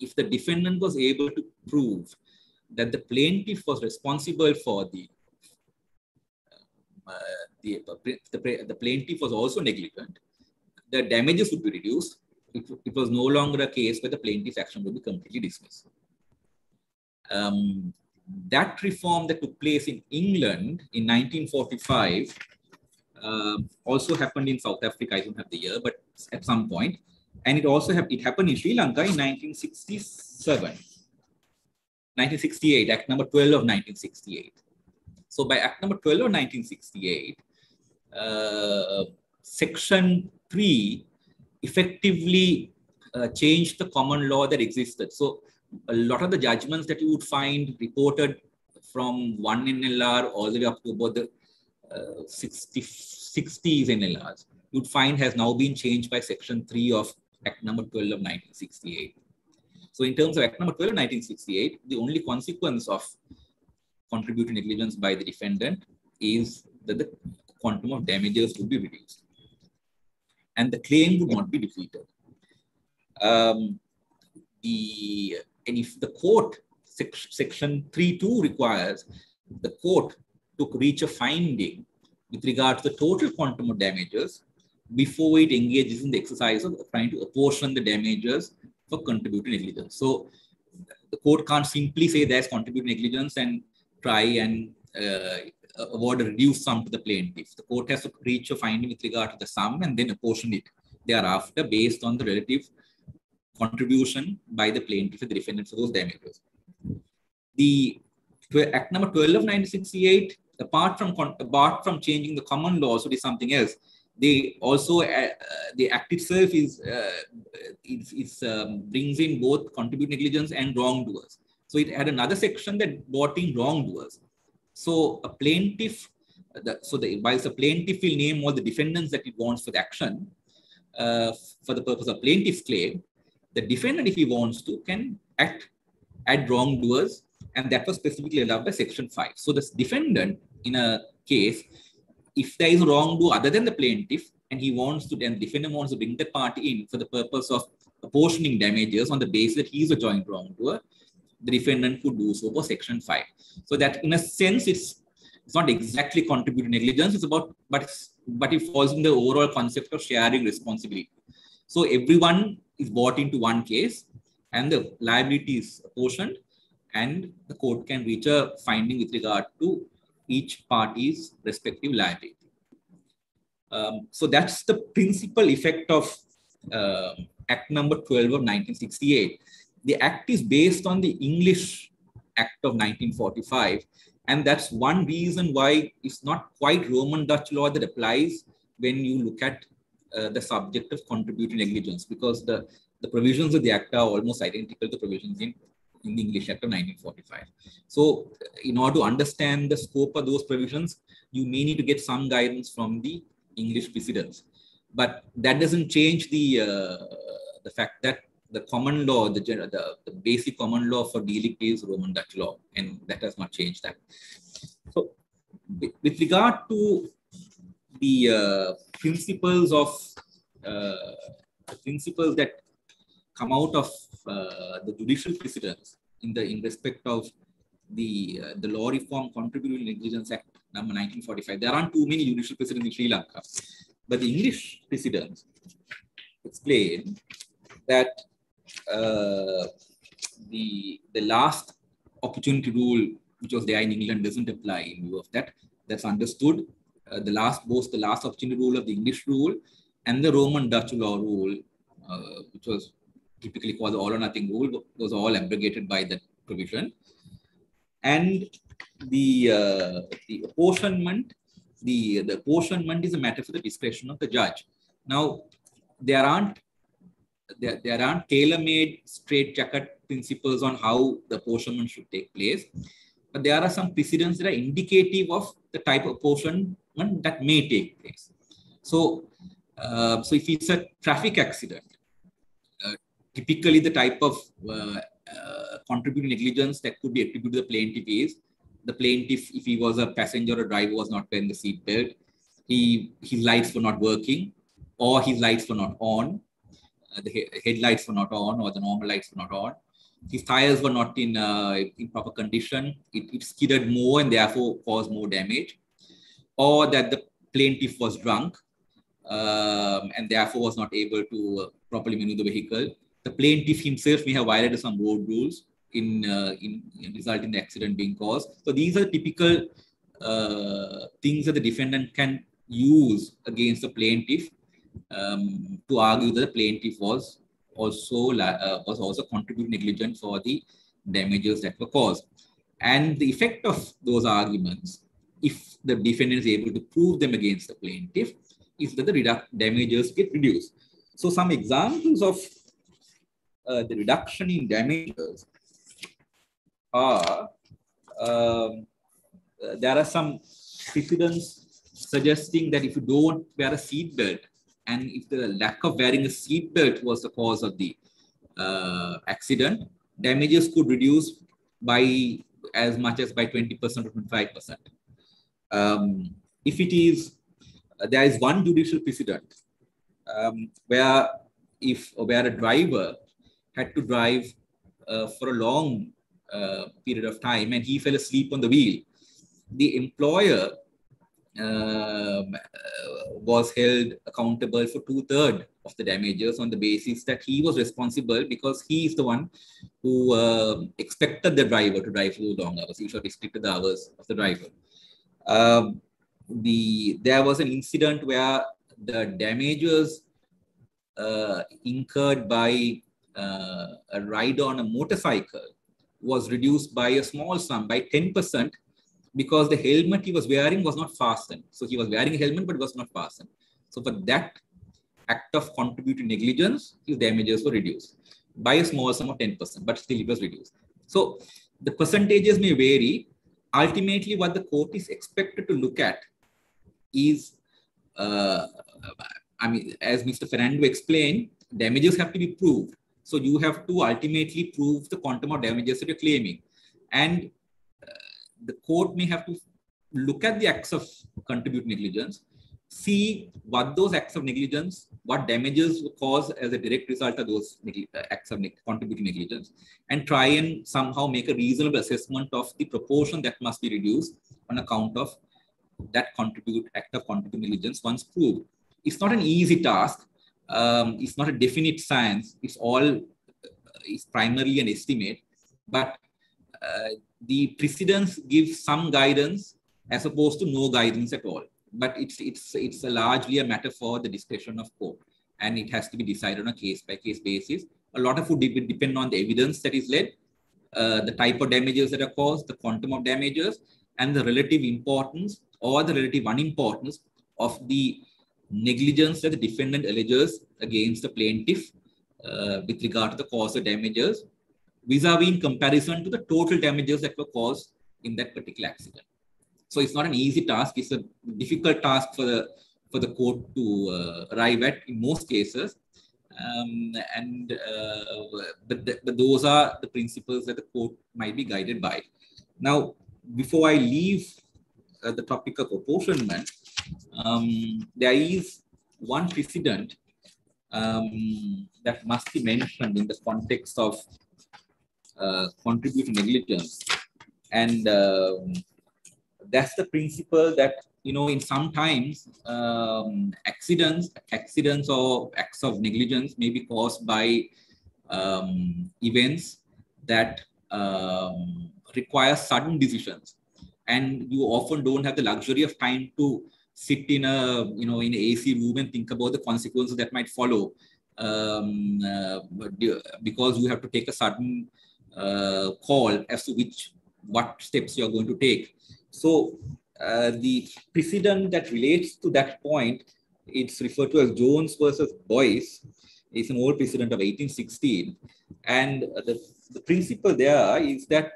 If the defendant was able to prove that the plaintiff was responsible for the uh, the, the, the plaintiff was also negligent, the damages would be reduced. It, it, was no longer a case where the plaintiff's action would be completely dismissed. Um, that reform that took place in England in 1945 uh, also happened in South Africa. I don't have the year, but at some point, and it also it happened in Sri Lanka in 1967. 1968, Act number 12 of 1968. So by Act number 12 of 1968, uh, Section 3 effectively uh, changed the common law that existed. So a lot of the judgments that you would find reported from one NLR all the way up to about the uh, 60, 60s NLRs, you'd find has now been changed by Section 3 of Act number 12 of 1968. So in terms of Act number 12 of 1968, the only consequence of contributing negligence by the defendant is that the quantum of damages would be reduced and the claim would not be defeated. Um, the, and if the court, sec, section 3.2 requires the court to reach a finding with regard to the total quantum of damages before it engages in the exercise of trying to apportion the damages for contributing negligence. So the court can't simply say there's contributing negligence and try and uh, award a reduced sum to the plaintiff. The court has to reach a finding with regard to the sum and then apportion it thereafter based on the relative contribution by the plaintiff and the defendant for those damages. The Act number 12 of 1968, apart from apart from changing the common law, so it is something else. They also uh, the act itself is uh, it, um, brings in both contribute negligence and wrongdoers. So it had another section that brought in wrongdoers. So a plaintiff, the, so the, whilst the plaintiff will name all the defendants that it wants for the action, uh, for the purpose of plaintiff's claim, the defendant, if he wants to, can act at wrongdoers, and that was specifically allowed by Section 5. So the defendant in a case, if there is a wrongdoer other than the plaintiff, and he wants to, and the defendant wants to bring the party in for the purpose of apportioning damages on the basis that he is a joint wrongdoer, the defendant could do so for Section 5. So that in a sense, it's it's not exactly contributing negligence, it's about, but, but it falls in the overall concept of sharing responsibility. So everyone is brought into one case and the liability is apportioned and the court can reach a finding with regard to each party's respective liability. Um, so that's the principal effect of uh, Act number 12 of 1968. The Act is based on the English Act of 1945. And that's one reason why it's not quite Roman Dutch law that applies when you look at uh, the subject of contributory negligence, because the, the provisions of the Act are almost identical to provisions in in the English Act of 1945. So in order to understand the scope of those provisions, you may need to get some guidance from the English precedents. But that doesn't change the, uh, the fact that the common law, the, the, the basic common law for dealing is Roman Dutch law, and that has not changed that. So with regard to the uh, principles of uh, the principles that come out of uh, the judicial precedents in the in respect of the uh, the law reform contributory negligence act number 1945 there aren't too many judicial precedents in sri lanka but the english precedents explain that uh, the the last opportunity rule which was there in england doesn't apply in view of that. That's understood. Uh, the last both the last opportunity rule of the english rule and the roman dutch law rule uh, which was typically called all or nothing rule, was all abrogated by that provision. And the, uh, the apportionment, the, the apportionment is a matter for the discretion of the judge. Now, there aren't there, there aren't tailor-made straight-jacket principles on how the apportionment should take place, but there are some precedents that are indicative of the type of apportionment that may take place. So, uh, so if it's a traffic accident, typically the type of uh, uh, contributing negligence that could be attributed to the plaintiff is the plaintiff, if he was a passenger or driver, was not wearing the seat belt, he, his lights were not working, or his lights were not on, uh, the he headlights were not on, or the normal lights were not on. His tires were not in, uh, in proper condition. It, it skidded more and therefore caused more damage. Or that the plaintiff was drunk um, and therefore was not able to uh, properly maneuver the vehicle the plaintiff himself may have violated some road rules in, uh, in, in result in the accident being caused. So these are typical uh, things that the defendant can use against the plaintiff um, to argue that the plaintiff was also uh, was also contributing negligent for the damages that were caused. And the effect of those arguments, if the defendant is able to prove them against the plaintiff, is that the damages get reduced. So some examples of uh, the reduction in damages are um, uh, there are some precedents suggesting that if you don't wear a seat belt and if the lack of wearing a seat belt was the cause of the uh, accident, damages could reduce by as much as by 20% or 25%. Um, if it is, uh, there is one judicial precedent um, where if where a driver had to drive uh, for a long uh, period of time and he fell asleep on the wheel. The employer um, uh, was held accountable for two thirds of the damages on the basis that he was responsible because he is the one who uh, expected the driver to drive for long hours. He should restrict the hours of the driver. Um, the there was an incident where the damages uh, incurred by a ride on a motorcycle was reduced by a small sum, by 10%, because the helmet he was wearing was not fastened. So he was wearing a helmet, but was not fastened. So for that act of contributing negligence, his damages were reduced by a small sum of 10%, but still it was reduced. So the percentages may vary. Ultimately, what the court is expected to look at is, uh, I mean, as Mr. Fernando explained, damages have to be proved. So you have to ultimately prove the quantum of damages that you're claiming. And uh, the court may have to look at the acts of contribute negligence, see what those acts of negligence, what damages were caused as a direct result of those uh, acts of ne contributing negligence, and try and somehow make a reasonable assessment of the proportion that must be reduced on account of that contribute act of contributing negligence once proved. It's not an easy task. Um, it's not a definite science. It's all uh, it's primarily an estimate, but uh, the precedents give some guidance as opposed to no guidance at all. But it's it's it's a largely a matter for the discretion of court, and it has to be decided on a case by case basis. A lot of would depend on the evidence that is led, uh, the type of damages that are caused, the quantum of damages, and the relative importance or the relative unimportance of the negligence that the defendant alleges against the plaintiff uh, with regard to the cause of damages vis-a-vis in comparison to the total damages that were caused in that particular accident. So it's not an easy task. It's a difficult task for the for the court to uh, arrive at in most cases. Um, and uh, but, the, but those are the principles that the court might be guided by. Now, before I leave uh, the topic of apportionment, um, there is one precedent um, that must be mentioned in the context of uh, contributing negligence. And um, that's the principle that, you know, in sometimes um, accidents, accidents or acts of negligence may be caused by um, events that um, require sudden decisions. And you often don't have the luxury of time to sit in a, you know, in an AC room and think about the consequences that might follow um, uh, because you have to take a sudden uh, call as to which what steps you're going to take. So uh, the precedent that relates to that point, it's referred to as Jones versus Boyce. It's an old precedent of 1816. And the, the principle there is that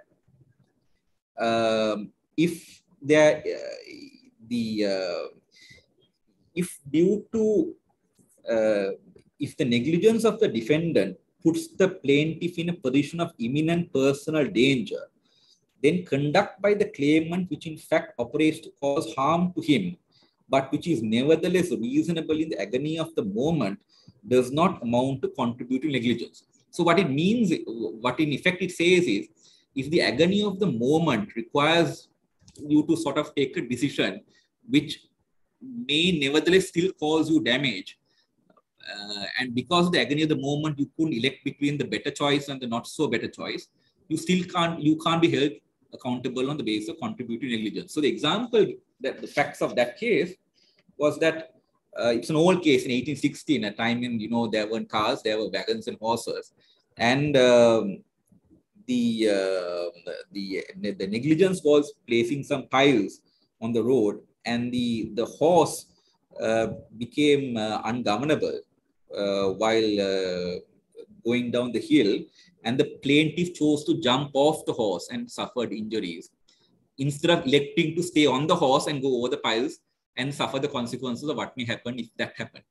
um, if there, uh, the, uh, if due to, uh, if the negligence of the defendant puts the plaintiff in a position of imminent personal danger, then conduct by the claimant which in fact operates to cause harm to him, but which is nevertheless reasonable in the agony of the moment, does not amount to contributing negligence. So what it means, what in effect it says is, if the agony of the moment requires you to sort of take a decision which may nevertheless still cause you damage, uh, and because of the agony of the moment, you couldn't elect between the better choice and the not so better choice. You still can't you can't be held accountable on the basis of contributory negligence. So the example that the facts of that case was that uh, it's an old case in 1816, a time when you know there weren't cars, there were wagons and horses, and um, the, uh, the the negligence was placing some piles on the road, and the the horse uh, became uh, ungovernable uh, while uh, going down the hill, and the plaintiff chose to jump off the horse and suffered injuries. Instead of electing to stay on the horse and go over the piles and suffer the consequences of what may happen if that happened.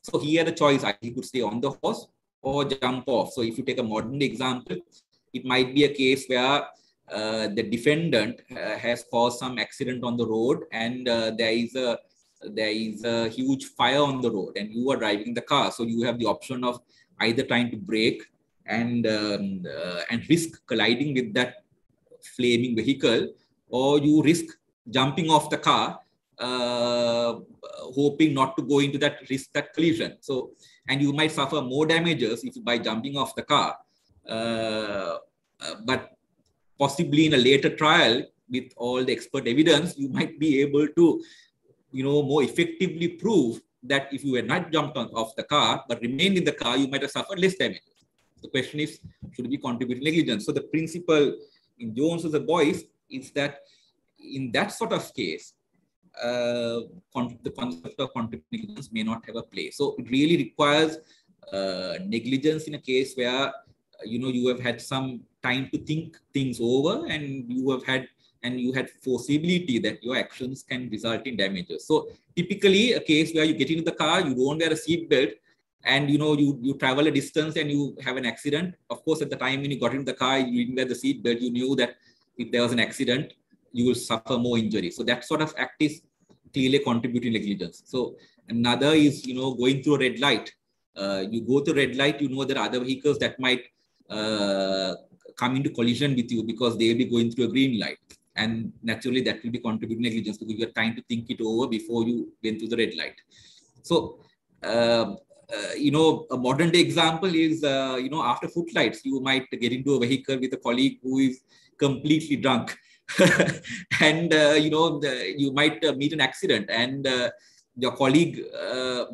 So he had a choice. He could stay on the horse or jump off. So if you take a modern example, it might be a case where uh, the defendant uh, has caused some accident on the road and uh, there is a there is a huge fire on the road and you are driving the car. So you have the option of either trying to brake and, um, uh, and risk colliding with that flaming vehicle, or you risk jumping off the car, uh, hoping not to go into that risk, that collision. So, and you might suffer more damages if by jumping off the car. But possibly in a later trial, with all the expert evidence, you might be able to you know, more effectively prove that if you were not jumped on, off the car, but remained in the car, you might have suffered less damage. The question is, should it be contributing negligence? So the principle in Jones as a Boyce is that in that sort of case, uh, the concept of contributory negligence may not have a place. So it really requires uh, negligence in a case where you know you have had some time to think things over and you have had and you had foreseeability that your actions can result in damages. So typically a case where you get into the car, you don't wear a seat belt, and you know you you travel a distance and you have an accident. Of course, at the time when you got into the car, you didn't wear the seat belt. You knew that if there was an accident, you will suffer more injury. So that sort of act is clearly contributing negligence. So another is you know going through a red light. Uh, you go to red light, you know there are other vehicles that might uh, come into collision with you because they'll be going through a green light. And naturally, that will be contributing negligence because you are trying to think it over before you went through the red light. So, uh, uh, you know, a modern day example is, uh, you know, after footlights, you might get into a vehicle with a colleague who is completely drunk. [LAUGHS] and, uh, you know, the, you might uh, meet an accident and uh, your colleague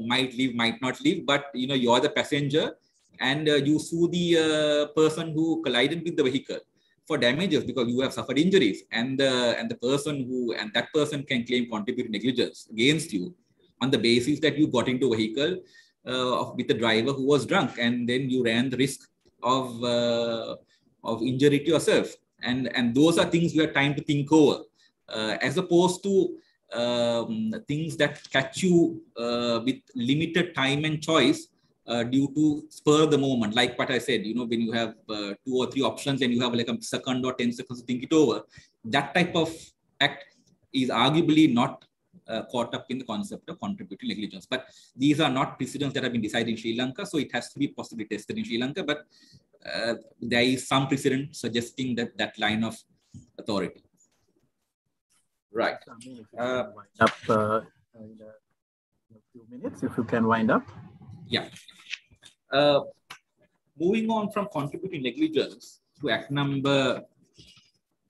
might leave, might not leave, but, you know, you're the passenger and uh, you sue the uh, person who collided with the vehicle for damages because you have suffered injuries. And the and the person who and that person can claim contributory negligence against you on the basis that you got into a vehicle uh, with a driver who was drunk. And then you ran the risk of uh, of injury to yourself. And and those are things we are trying to think over. Uh, as opposed to um, things that catch you uh, with limited time and choice uh, due to spur the moment, like what I said, you know, when you have uh, two or three options and you have like a second or 10 seconds to think it over, that type of act is arguably not uh, caught up in the concept of contributory negligence. But these are not precedents that have been decided in Sri Lanka, so it has to be possibly tested in Sri Lanka. But uh, there is some precedent suggesting that that line of authority. Right. Up uh, in a few minutes, if you can wind up. Yeah. Uh, moving on from contributing negligence to Act number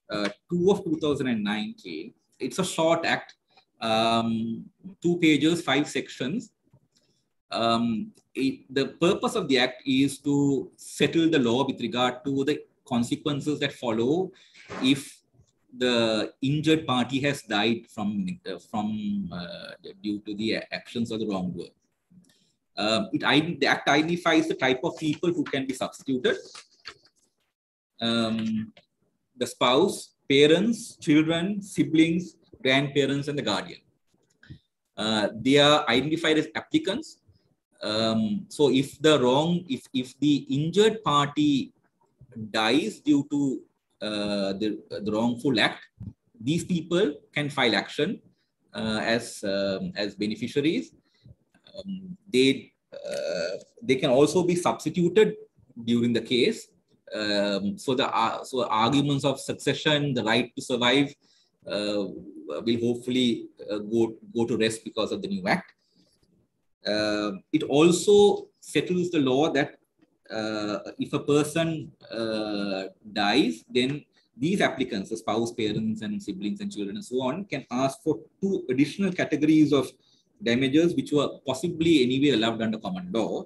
uh, 2 of 2019, it's a short act, um, two pages, five sections. Um, it, the purpose of the act is to settle the law with regard to the consequences that follow if the injured party has died from, uh, from uh, due to the actions of the wrongdoer. Um, it identifies the type of people who can be substituted. Um, the spouse, parents, children, siblings, grandparents, and the guardian. Uh, they are identified as applicants. Um, so if the wrong, if, if the injured party dies due to uh, the, the wrongful act, these people can file action uh, as, um, as beneficiaries um, they uh, they can also be substituted during the case. Um, so the uh, so arguments of succession, the right to survive, uh, will hopefully uh, go go to rest because of the new act. Uh, it also settles the law that uh, if a person dies, then these applicants, the spouse, parents, and siblings and children, and so on, can ask for two additional categories of damages which were possibly anyway allowed under common law.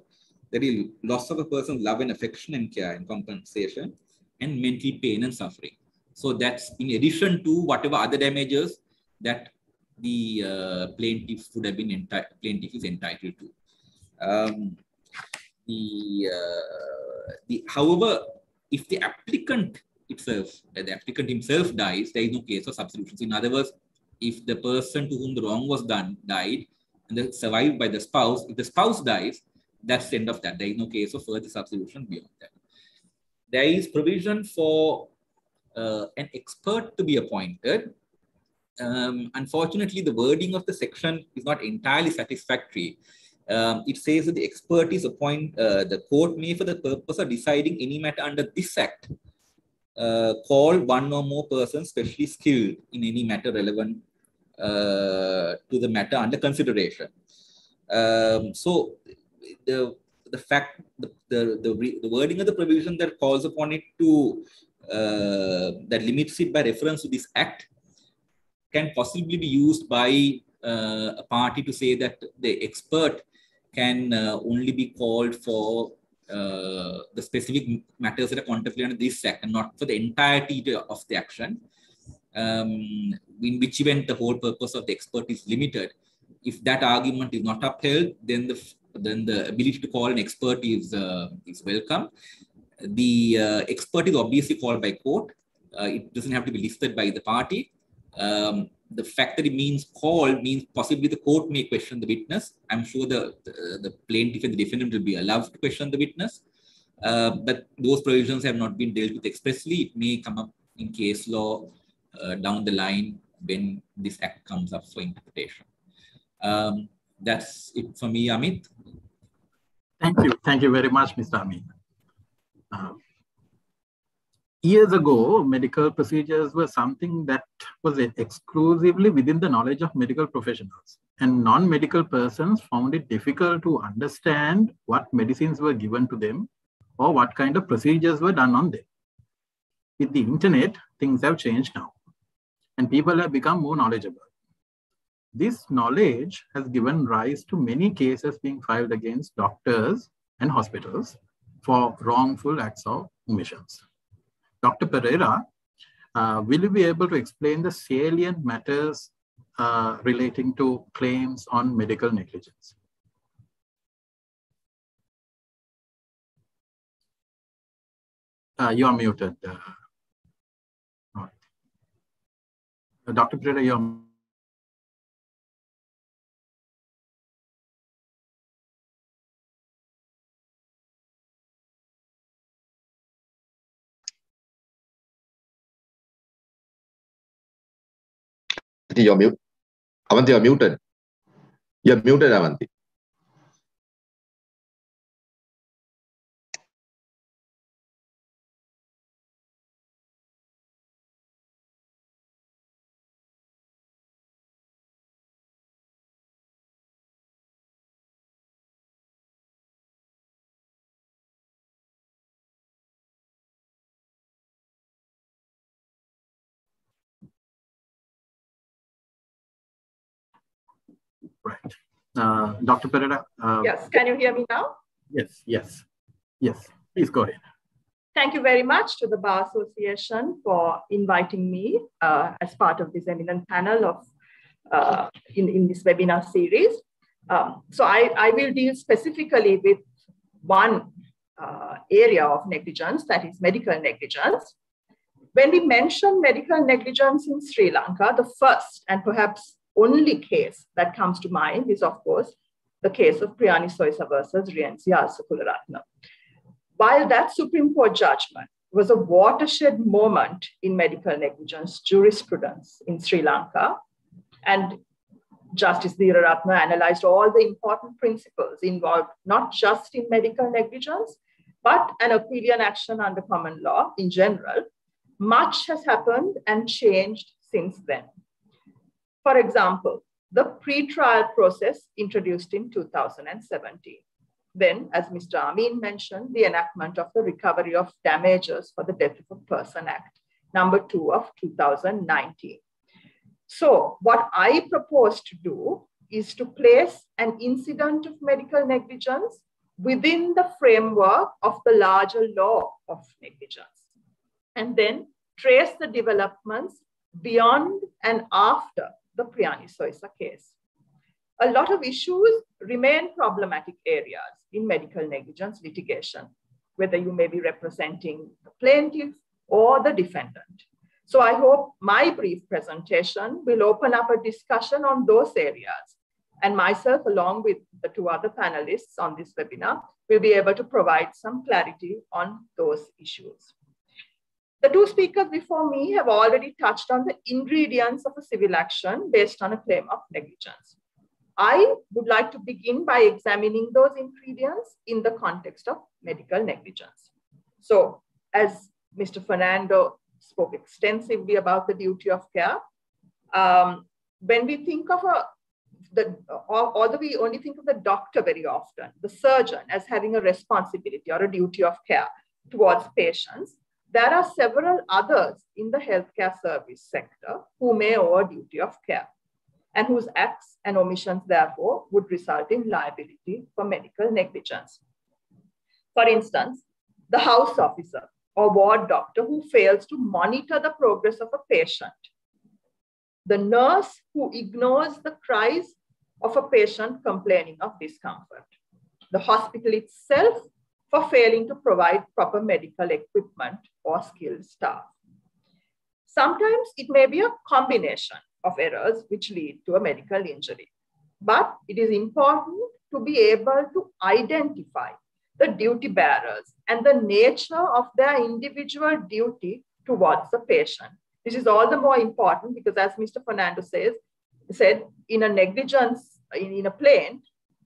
That is loss of a person's love and affection and care and compensation and mental pain and suffering. So that's in addition to whatever other damages that the uh, plaintiff would have been enti- plaintiff is entitled to. Um, the, uh, the however, if the applicant itself, the applicant himself dies, there is no case of substitution. In other words, if the person to whom the wrong was done died, and survived by the spouse. If the spouse dies, that's the end of that. There is no case of further substitution beyond that. There is provision for uh, an expert to be appointed. Um, unfortunately, the wording of the section is not entirely satisfactory. Um, it says that the expert is appointed, uh, the court may for the purpose of deciding any matter under this act, uh, call one or more persons specially skilled in any matter relevant to the matter under consideration. Um, so the the fact the, the the, the wording of the provision that calls upon it to uh, that limits it by reference to this act can possibly be used by uh, a party to say that the expert can uh, only be called for uh, the specific matters that are contemplated under this act and not for the entirety of the action. Um, in which event the whole purpose of the expert is limited. If that argument is not upheld, then the then the ability to call an expert is uh, is welcome. The uh, expert is obviously called by court. Uh, it doesn't have to be listed by the party. Um, the fact that it means called means possibly the court may question the witness. I'm sure the, the, the plaintiff and the defendant will be allowed to question the witness. Uh, but those provisions have not been dealt with expressly. It may come up in case law uh, down the line when this act comes up for interpretation. Um, that's it for me, Amit. Thank you. Thank you very much, Mr. Amin. Uh, years ago, medical procedures were something that was exclusively within the knowledge of medical professionals. And non-medical persons found it difficult to understand what medicines were given to them or what kind of procedures were done on them. With the internet, things have changed now and people have become more knowledgeable. This knowledge has given rise to many cases being filed against doctors and hospitals for wrongful acts of omissions. Dr. Pereira, uh, will you be able to explain the salient matters uh, relating to claims on medical negligence? Uh, you are muted. Uh, Dr. Pereira, you're you're mute. Avanti, you're muted. You're muted, Avanti. Uh, Dr. Pereira. Uh, yes, can you hear me now? Yes, yes, yes. Please go ahead. Thank you very much to the Bar Association for inviting me uh, as part of this eminent panel of uh, in, in this webinar series. Um, so I, I will deal specifically with one uh, area of negligence, that is medical negligence. When we mention medical negligence in Sri Lanka, the first and perhaps only case that comes to mind is, of course, the case of Priyani Soysa versus Rienzie Arsecularatne. While that Supreme Court judgment was a watershed moment in medical negligence jurisprudence in Sri Lanka, and Justice Dheeraratne analyzed all the important principles involved not just in medical negligence, but an Aquilian action under common law in general. Much has happened and changed since then. For example, the pre-trial process introduced in 2017. Then, as Mr. Amin mentioned, the enactment of the Recovery of Damages for the Death of a Person Act, number two of 2019. So what I propose to do is to place an incident of medical negligence within the framework of the larger law of negligence, and then trace the developments beyond and after the Priyani Soysa case. A lot of issues remain problematic areas in medical negligence litigation, whether you may be representing the plaintiff or the defendant. So I hope my brief presentation will open up a discussion on those areas. And myself, along with the two other panelists on this webinar, will be able to provide some clarity on those issues. The two speakers before me have already touched on the ingredients of a civil action based on a claim of negligence. I would like to begin by examining those ingredients in the context of medical negligence. So as Mr. Fernando spoke extensively about the duty of care, um, when we think of a, the, although we only think of the doctor very often, the surgeon as having a responsibility or a duty of care towards patients, there are several others in the healthcare service sector who may owe a duty of care and whose acts and omissions, therefore, would result in liability for medical negligence. For instance, the house officer or ward doctor who fails to monitor the progress of a patient the nurse who ignores the cries of a patient complaining of discomfort, the hospital itself for failing to provide proper medical equipment or skilled staff. Sometimes it may be a combination of errors which lead to a medical injury. But it is important to be able to identify the duty bearers and the nature of their individual duty towards the patient. This is all the more important because as Mr. Fernando says, said in a negligence, in, in a plane,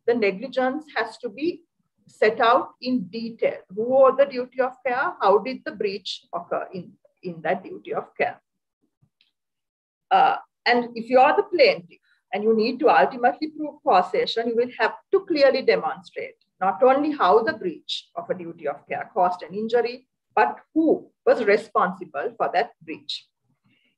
the negligence has to be set out in detail. Who owed the duty of care? How did the breach occur in, in that duty of care? Uh, and if you are the plaintiff and you need to ultimately prove causation, you will have to clearly demonstrate not only how the breach of a duty of care caused an injury, but who was responsible for that breach.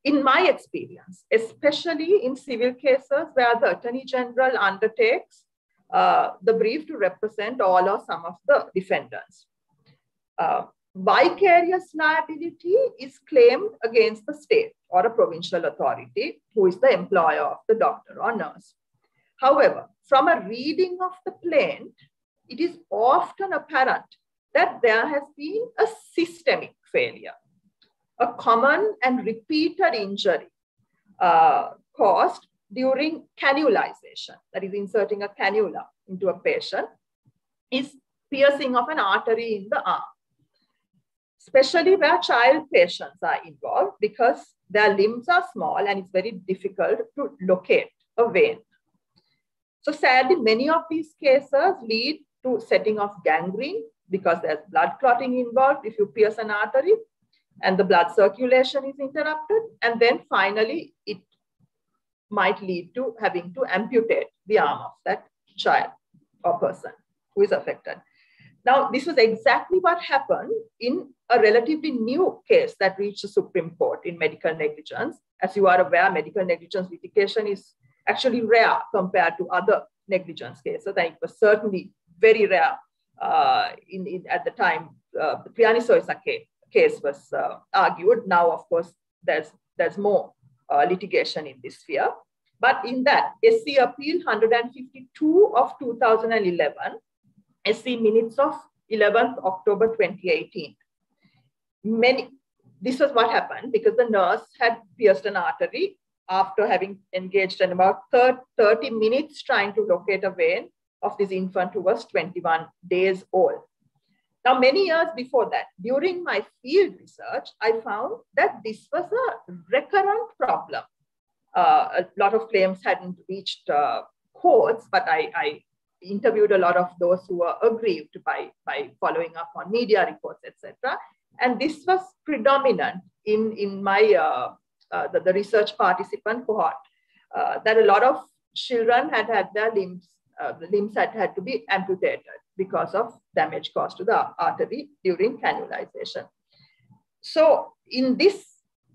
In my experience, especially in civil cases where the Attorney General undertakes uh, the brief to represent all or some of the defendants. Uh, vicarious liability is claimed against the state or a provincial authority who is the employer of the doctor or nurse. However, from a reading of the plaint, it is often apparent that there has been a systemic failure, a common and repeated injury uh, caused during cannulization, that is inserting a cannula into a patient, is piercing of an artery in the arm especially where child patients are involved because their limbs are small and it's very difficult to locate a vein. So sadly, many of these cases lead to setting of gangrene because there's blood clotting involved if you pierce an artery and the blood circulation is interrupted. And then finally, it might lead to having to amputate the arm of that child or person who is affected. Now, this was exactly what happened in a relatively new case that reached the Supreme Court in medical negligence. As you are aware, medical negligence litigation is actually rare compared to other negligence cases. And it was certainly very rare uh, in, in, at the time uh, the Priyani Soysa case, case was uh, argued. Now, of course, there's, there's more uh, litigation in this sphere. But in that, SC Appeal 152 of 2011 SC minutes of 11th October 2018. Many, this was what happened because the nurse had pierced an artery after having engaged in about 30 minutes trying to locate a vein of this infant who was 21 days old. Now, many years before that, during my field research, I found that this was a recurrent problem. Uh, a lot of claims hadn't reached uh, courts, but I, I interviewed a lot of those who were aggrieved by, by following up on media reports, etc. And this was predominant in, in my uh, uh, the, the, research participant cohort, uh, that a lot of children had had their limbs, uh, the limbs had had to be amputated because of damage caused to the artery during cannulization. So in this,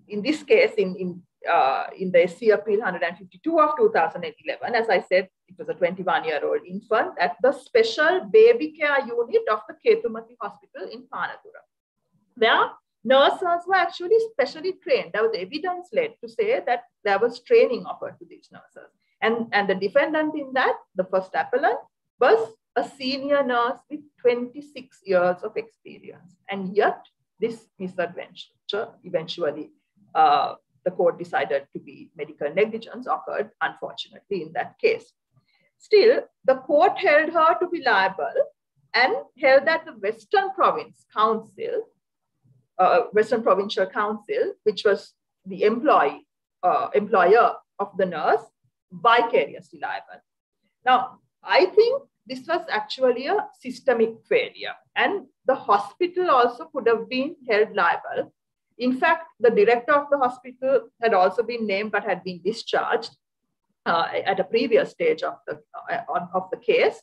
in this case, in, in uh, in the SC Appeal 152 of 2011, as I said, it was a 21 year old infant at the special baby care unit of the Ketumati Hospital in Panadura, where nurses were actually specially trained. There was evidence led to say that there was training offered to these nurses. And, and the defendant in that, the first appellant, was a senior nurse with 26 years of experience. And yet, this misadventure eventually uh, the court decided to be medical negligence occurred, unfortunately, in that case. Still, the court held her to be liable and held that the Western Province Council, uh, Western Provincial Council, which was the employee, uh, employer of the nurse, vicariously liable. Now, I think this was actually a systemic failure, and the hospital also could have been held liable in fact, the director of the hospital had also been named but had been discharged uh, at a previous stage of the, uh, of the case.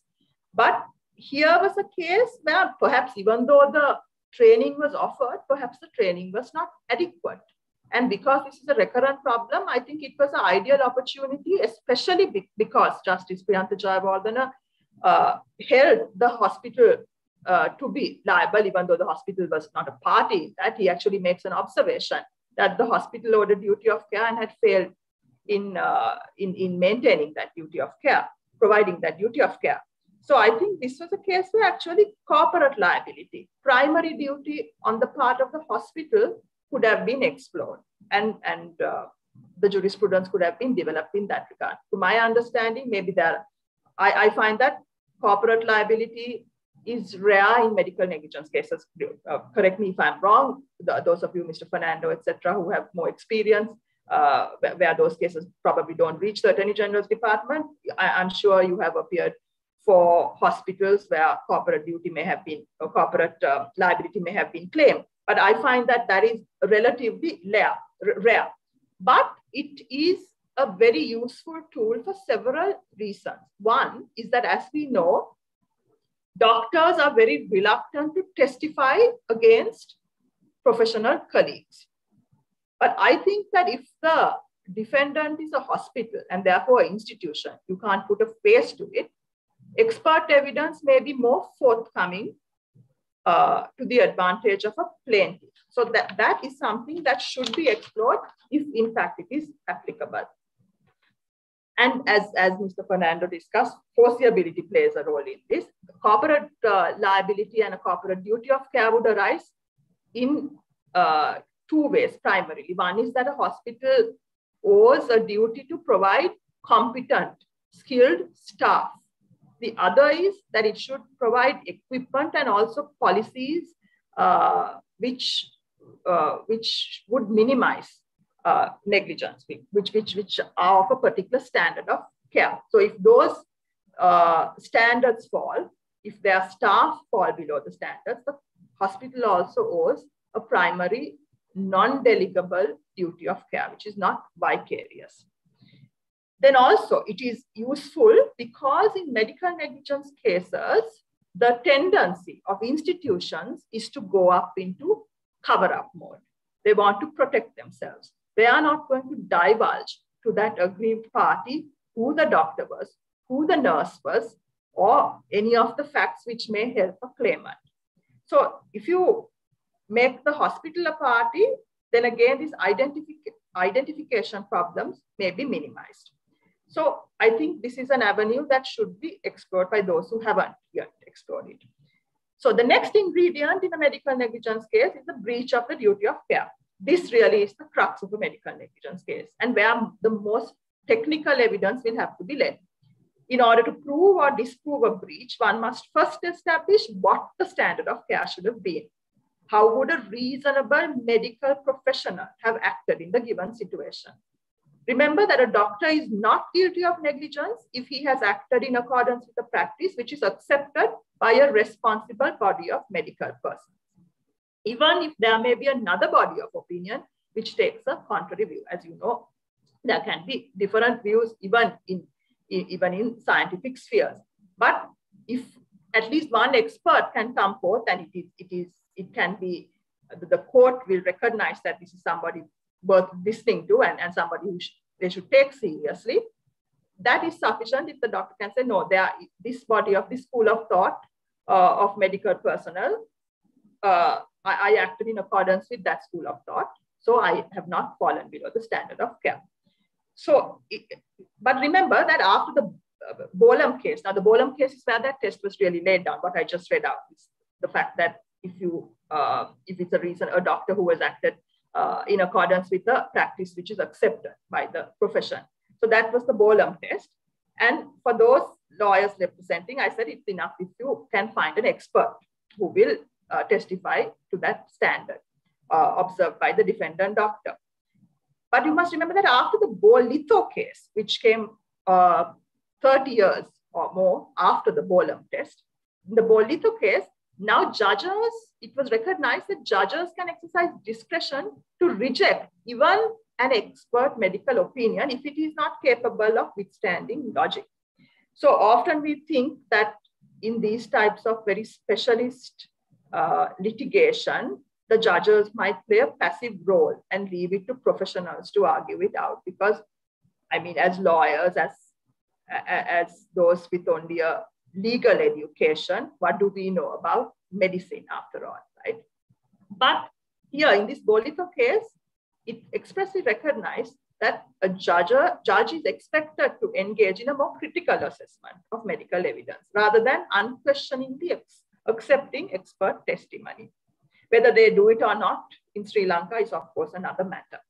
But here was a case where perhaps even though the training was offered, perhaps the training was not adequate. And because this is a recurrent problem, I think it was an ideal opportunity, especially be because Justice Priyantha Jayawardena uh, held the hospital uh, to be liable, even though the hospital was not a party that. He actually makes an observation that the hospital owed a duty of care and had failed in, uh, in, in maintaining that duty of care, providing that duty of care. So I think this was a case where actually corporate liability, primary duty on the part of the hospital could have been explored and, and uh, the jurisprudence could have been developed in that regard. To my understanding, maybe there, I, I find that corporate liability is rare in medical negligence cases. Uh, correct me if I'm wrong. The, those of you, Mr. Fernando, etc., who have more experience, uh, where, those cases probably don't reach the Attorney General's department. I, am sure you have appeared for hospitals where corporate duty may have been, or corporate uh, liability may have been claimed. But I find that that is relatively rare, rare. But it is a very useful tool for several reasons. One is that as we know, doctors are very reluctant to testify against professional colleagues. But I think that if the defendant is a hospital and therefore an institution, you can't put a face to it, expert evidence may be more forthcoming uh, to the advantage of a plaintiff. So that, that is something that should be explored if in fact it is applicable. And as, as Mr. Fernando discussed, foreseeability plays a role in this. Corporate uh, liability and a corporate duty of care would arise in uh, two ways primarily. One is that a hospital owes a duty to provide competent, skilled staff the other is that it should provide equipment and also policies uh, which, uh, which would minimize uh, negligence, which, which, which are of a particular standard of care. So if those uh, standards fall, if their staff fall below the standards, the hospital also owes a primary non-delegable duty of care, which is not vicarious. Then also it is useful because in medical negligence cases, the tendency of institutions is to go up into cover up mode. They want to protect themselves. They are not going to divulge to that aggrieved party who the doctor was, who the nurse was, or any of the facts which may help a claimant. So if you make the hospital a party, then again, these identific identification problems may be minimized. So I think this is an avenue that should be explored by those who haven't yet explored it. So the next ingredient in a medical negligence case is the breach of the duty of care. This really is the crux of a medical negligence case and where the most technical evidence will have to be led. In order to prove or disprove a breach, one must first establish what the standard of care should have been. How would a reasonable medical professional have acted in the given situation? Remember that a doctor is not guilty of negligence if he has acted in accordance with the practice which is accepted by a responsible body of medical persons. Even if there may be another body of opinion which takes a contrary view. As you know, there can be different views even in, even in scientific spheres. But if at least one expert can come forth and it is, it is, it can be, the court will recognize that this is somebody worth listening to and, and somebody who sh they should take seriously, that is sufficient if the doctor can say, no, there this body of this school of thought uh, of medical personnel, uh, I, I acted in accordance with that school of thought. So I have not fallen below the standard of care. So, but remember that after the uh, Bolam case, now the Bolam case is where that test was really laid down. What I just read out is the fact that if you, uh, if it's a reason, a doctor who has acted uh, in accordance with the practice which is accepted by the profession. So that was the Bolam test. And for those lawyers representing, I said it's enough if you can find an expert who will uh, testify to that standard uh, observed by the defendant doctor. But you must remember that after the Bolitho case, which came uh, 30 years or more after the Bolam test, in the Bolitho case, now judges, it was recognized that judges can exercise discretion to reject even an expert medical opinion if it is not capable of withstanding logic. So often we think that in these types of very specialist uh, litigation, the judges might play a passive role and leave it to professionals to argue it out because I mean, as lawyers, as, as those with only a legal education, what do we know about medicine after all, right? But here in this Bolitho case, it expressly recognized that a judge, judge is expected to engage in a more critical assessment of medical evidence rather than unquestioningly accepting expert testimony. Whether they do it or not in Sri Lanka is, of course, another matter.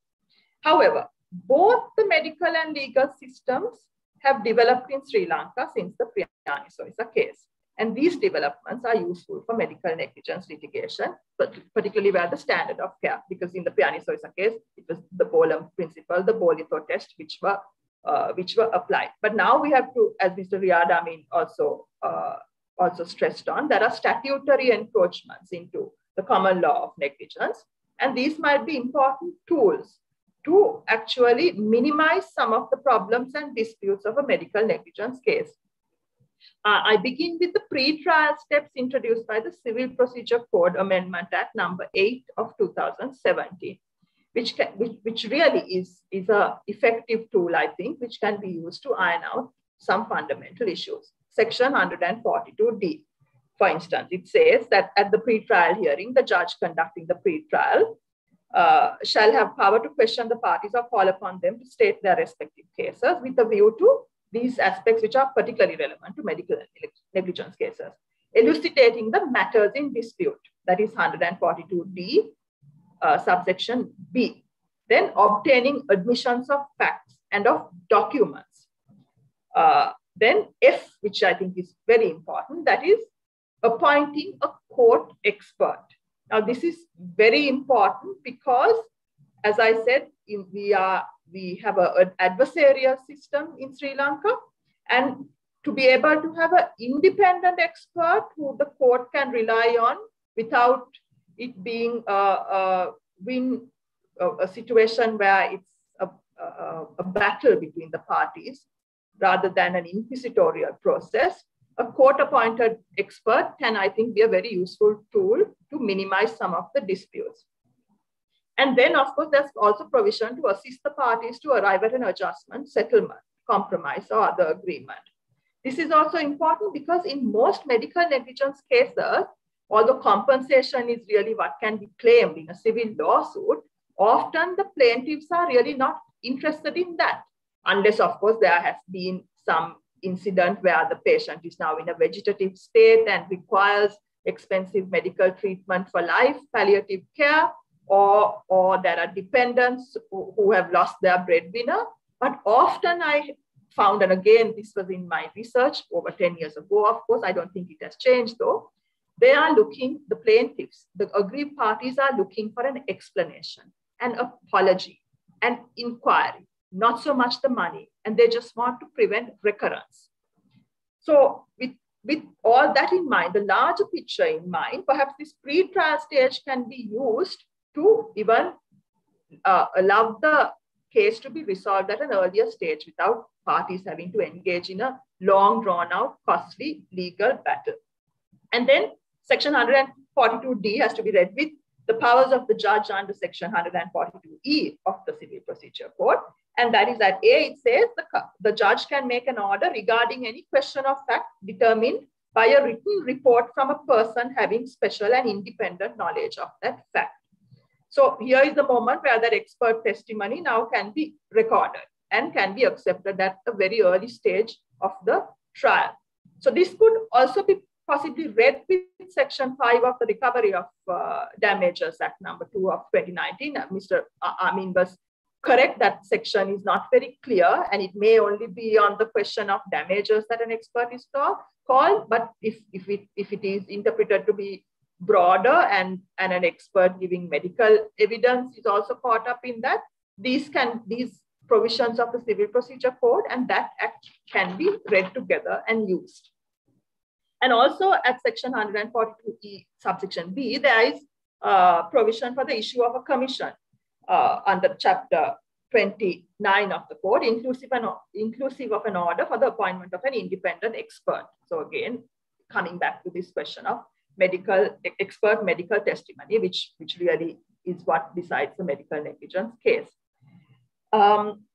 However, both the medical and legal systems have developed in Sri Lanka since the Priyani Soysa case. And these developments are useful for medical negligence litigation, but particularly where the standard of care, because in the Priyani Soysa case, it was the Bolam principle, the Bolitho test, which were uh, which were applied. But now we have to, as Mr. Riyad Amin also uh, also stressed on, there are statutory encroachments into the common law of negligence, and these might be important tools to actually minimize some of the problems and disputes of a medical negligence case. Uh, I begin with the pre-trial steps introduced by the Civil Procedure Code Amendment Act number 8 of 2017, which, can, which, which really is, is a effective tool, I think, which can be used to iron out some fundamental issues. Section 142D, for instance, it says that at the pre-trial hearing, the judge conducting the pre-trial uh, shall have power to question the parties or call upon them to state their respective cases with a view to these aspects which are particularly relevant to medical negligence cases, elucidating the matters in dispute, that is 142D, uh, subsection B. Then obtaining admissions of facts and of documents. Uh, then F, which I think is very important, that is appointing a court expert. Now, this is very important because, as I said, in, we are we have an adversarial system in Sri Lanka, and to be able to have an independent expert who the court can rely on without it being a, a win a, a, situation where it's a, a, a battle between the parties rather than an inquisitorial process a court appointed expert can, I think, be a very useful tool to minimize some of the disputes. And then, of course, there's also provision to assist the parties to arrive at an adjustment, settlement, compromise, or other agreement. This is also important because in most medical negligence cases, although compensation is really what can be claimed in a civil lawsuit, often the plaintiffs are really not interested in that, unless, of course, there has been some incident where the patient is now in a vegetative state and requires expensive medical treatment for life, palliative care, or, or there are dependents who, have lost their breadwinner. But often I found, and again, this was in my research over 10 years ago, of course, I don't think it has changed though. They are looking, the plaintiffs, the aggrieved parties are looking for an explanation, an apology, an inquiry not so much the money, and they just want to prevent recurrence. So with, with all that in mind, the larger picture in mind, perhaps this pre-trial stage can be used to even uh, allow the case to be resolved at an earlier stage without parties having to engage in a long drawn out, costly legal battle. And then section 142D has to be read with the powers of the judge under section 142E of the Civil Procedure Code. And that is that A, it says the, the judge can make an order regarding any question of fact determined by a written report from a person having special and independent knowledge of that fact. So here is the moment where that expert testimony now can be recorded and can be accepted at a very early stage of the trial. So this could also be possibly read with section 5 of the Recovery of uh, Damages Act number 2 of 2019. Uh, Mr. Amin was correct that section is not very clear and it may only be on the question of damages that an expert is called. But if, if, it, if it is interpreted to be broader and, and an expert giving medical evidence is also caught up in that, these can these provisions of the Civil Procedure Code and that act can be read together and used. And also at section 142E subsection B, there is uh, provision for the issue of a commission uh, under chapter 29 of the code, inclusive, and, inclusive of an order for the appointment of an independent expert. So again, coming back to this question of medical expert medical testimony, which, which really is what decides the medical negligence case. Um,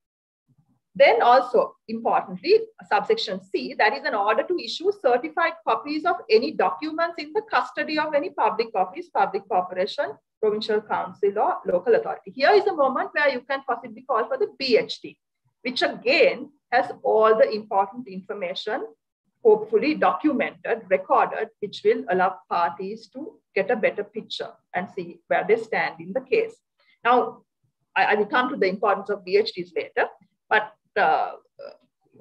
then also importantly, subsection C, that is an order to issue certified copies of any documents in the custody of any public office, public corporation, provincial council or local authority. Here is a moment where you can possibly call for the BHT, which again has all the important information hopefully documented, recorded, which will allow parties to get a better picture and see where they stand in the case. Now, I, I will come to the importance of BHTs later, but uh,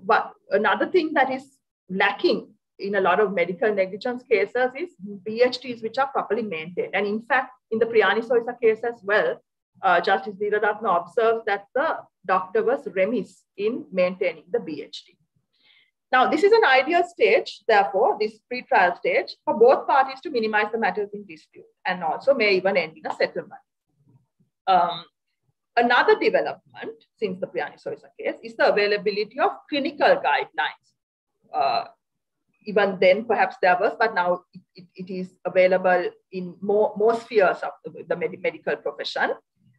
but another thing that is lacking in a lot of medical negligence cases is BHTs which are properly maintained. And in fact, in the Priyani Soysa case as well, uh, Justice Dheeraratne observed that the doctor was remiss in maintaining the BHT. Now, this is an ideal stage, therefore, this pre-trial stage for both parties to minimize the matters in dispute and also may even end in a settlement. Um, another development since the Priyani Soysa case is the availability of clinical guidelines. Uh, even then, perhaps there was, but now it, it, it is available in more, more spheres of the, the med medical profession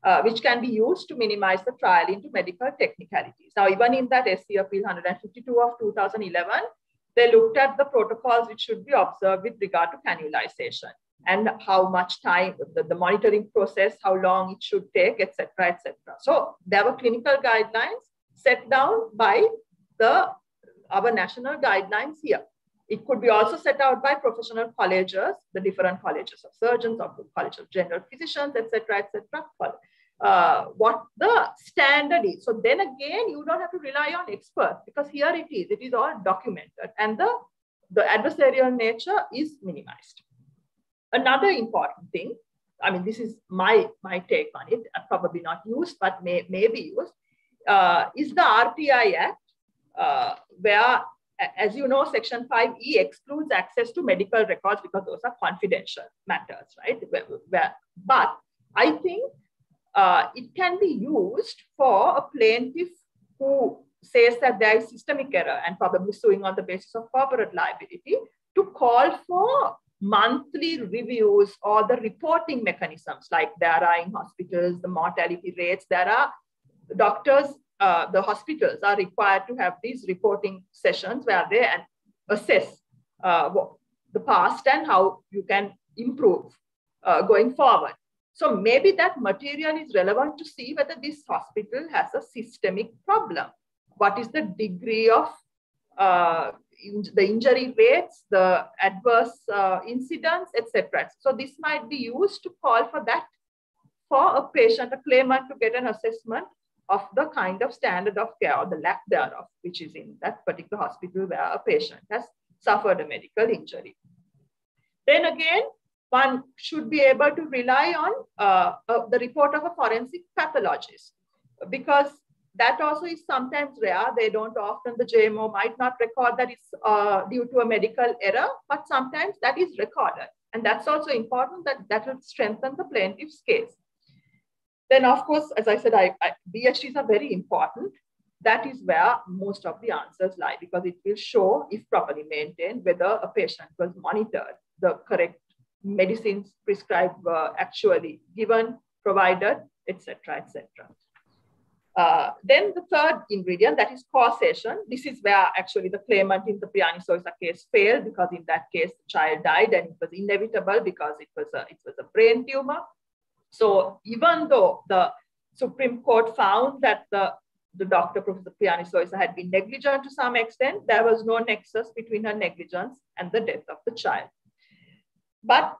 uh, which can be used to minimize the trial into medical technicalities. Now, even in that SC Appeal 152 of 2011, they looked at the protocols which should be observed with regard to cannulization and how much time, the, the monitoring process, how long it should take, etc., etc. So there were clinical guidelines set down by the our national guidelines here. It could be also set out by professional colleges, the different colleges of surgeons, or college of general physicians, etc., etc uh, what the standard is. So then again, you don't have to rely on experts because here it is, it is all documented and the, the adversarial nature is minimized. Another important thing, I mean, this is my, my take on it, uh, probably not used, but may, may be used, uh, is the RTI Act, uh, where, as you know, Section 5E excludes access to medical records because those are confidential matters, right? But I think uh, it can be used for a plaintiff who says that there is systemic error and probably suing on the basis of corporate liability to call for monthly reviews or the reporting mechanisms like there are in hospitals, the mortality rates, there are doctors, uh, the hospitals are required to have these reporting sessions where they assess uh, the past and how you can improve uh, going forward. So maybe that material is relevant to see whether this hospital has a systemic problem. What is the degree of uh, the injury rates, the adverse uh, incidents, etc. So this might be used to call for that for a patient, a claimant to get an assessment of the kind of standard of care or the lack thereof, which is in that particular hospital where a patient has suffered a medical injury. Then again, one should be able to rely on uh, uh, the report of a forensic pathologist because that also is sometimes rare. They don't often, the JMO might not record that it's uh, due to a medical error, but sometimes that is recorded. And that's also important that that will strengthen the plaintiff's case. Then of course, as I said, I, I, BHTs are very important. That is where most of the answers lie because it will show if properly maintained whether a patient was monitored the correct medicines prescribed were actually given, provided, etc., etc. Uh, then the third ingredient, that is causation. This is where actually the claimant in the Priyani Soysa case failed because in that case the child died and it was inevitable because it was a, it was a brain tumor. So even though the Supreme Court found that the, the doctor, Professor Priyani Soysa, had been negligent to some extent, there was no nexus between her negligence and the death of the child. But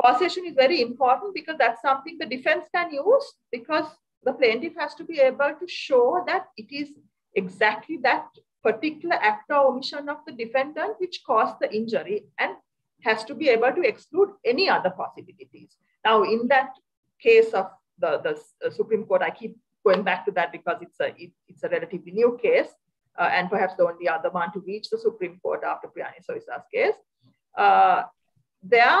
causation is very important because that's something the defense can use because the plaintiff has to be able to show that it is exactly that particular act or omission of the defendant which caused the injury and has to be able to exclude any other possibilities. Now, in that case of the, the Supreme Court, I keep going back to that because it's a, it, it's a relatively new case uh, and perhaps the only other one to reach the Supreme Court after Priyani Soysa's case. Uh, there,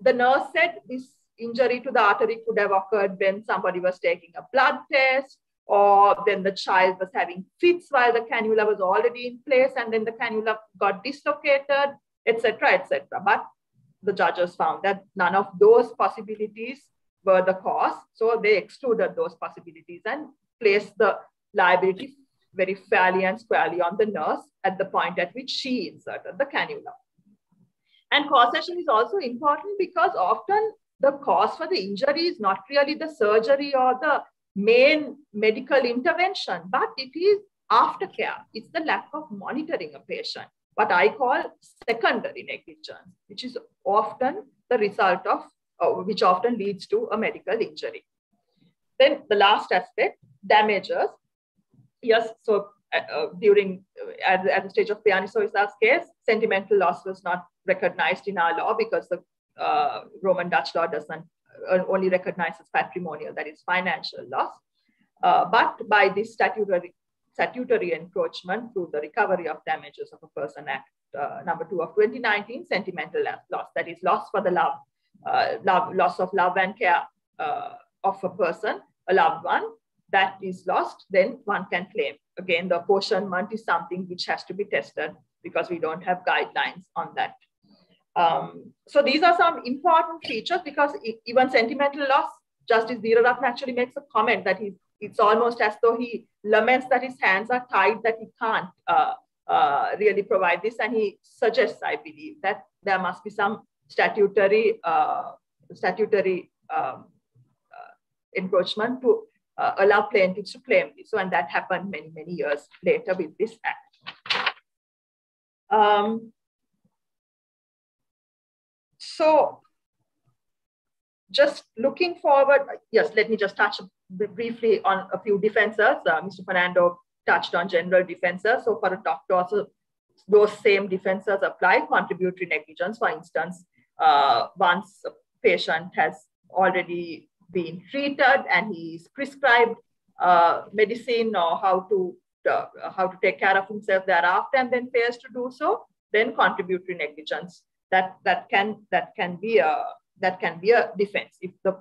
the nurse said this injury to the artery could have occurred when somebody was taking a blood test or then the child was having fits while the cannula was already in place and then the cannula got dislocated, etc., etc. But the judges found that none of those possibilities were the cause. So they excluded those possibilities and placed the liability very fairly and squarely on the nurse at the point at which she inserted the cannula. And causation is also important because often the cause for the injury is not really the surgery or the main medical intervention, but it is aftercare. It's the lack of monitoring a patient, what I call secondary negligence, which is often the result of, uh, which often leads to a medical injury. Then the last aspect, damages. Yes, so uh, uh during, uh, at, at, the stage of Priyani Soysa's case, sentimental loss was not recognized in our law because the uh, Roman Dutch law doesn't uh, only recognizes patrimonial, that is financial loss. Uh, but by this statutory, statutory encroachment through the Recovery of Damages of a Person Act uh, number two of 2019, sentimental loss, that is loss for the love, uh, love loss of love and care uh, of a person, a loved one, that is lost, then one can claim. Again, the apportionment is something which has to be tested because we don't have guidelines on that. Um, so these are some important features because even sentimental loss, Justice Dheeraratne actually makes a comment that he, it's almost as though he laments that his hands are tied, that he can't uh, uh, really provide this. And he suggests, I believe, that there must be some statutory, uh, statutory um, uh, encroachment to uh, allow plaintiffs to claim this. So, and that happened many, many years later with this act. Um, so just looking forward, yes, let me just touch briefly on a few defenses. Uh, Mr. Fernando touched on general defenses. So for a doctor, also those same defenses apply. Contributory negligence, for instance, uh, once a patient has already been treated and he is prescribed uh, medicine or how to uh, how to take care of himself thereafter and then fails to do so, then contributory negligence that that can that can be a that can be a defense if the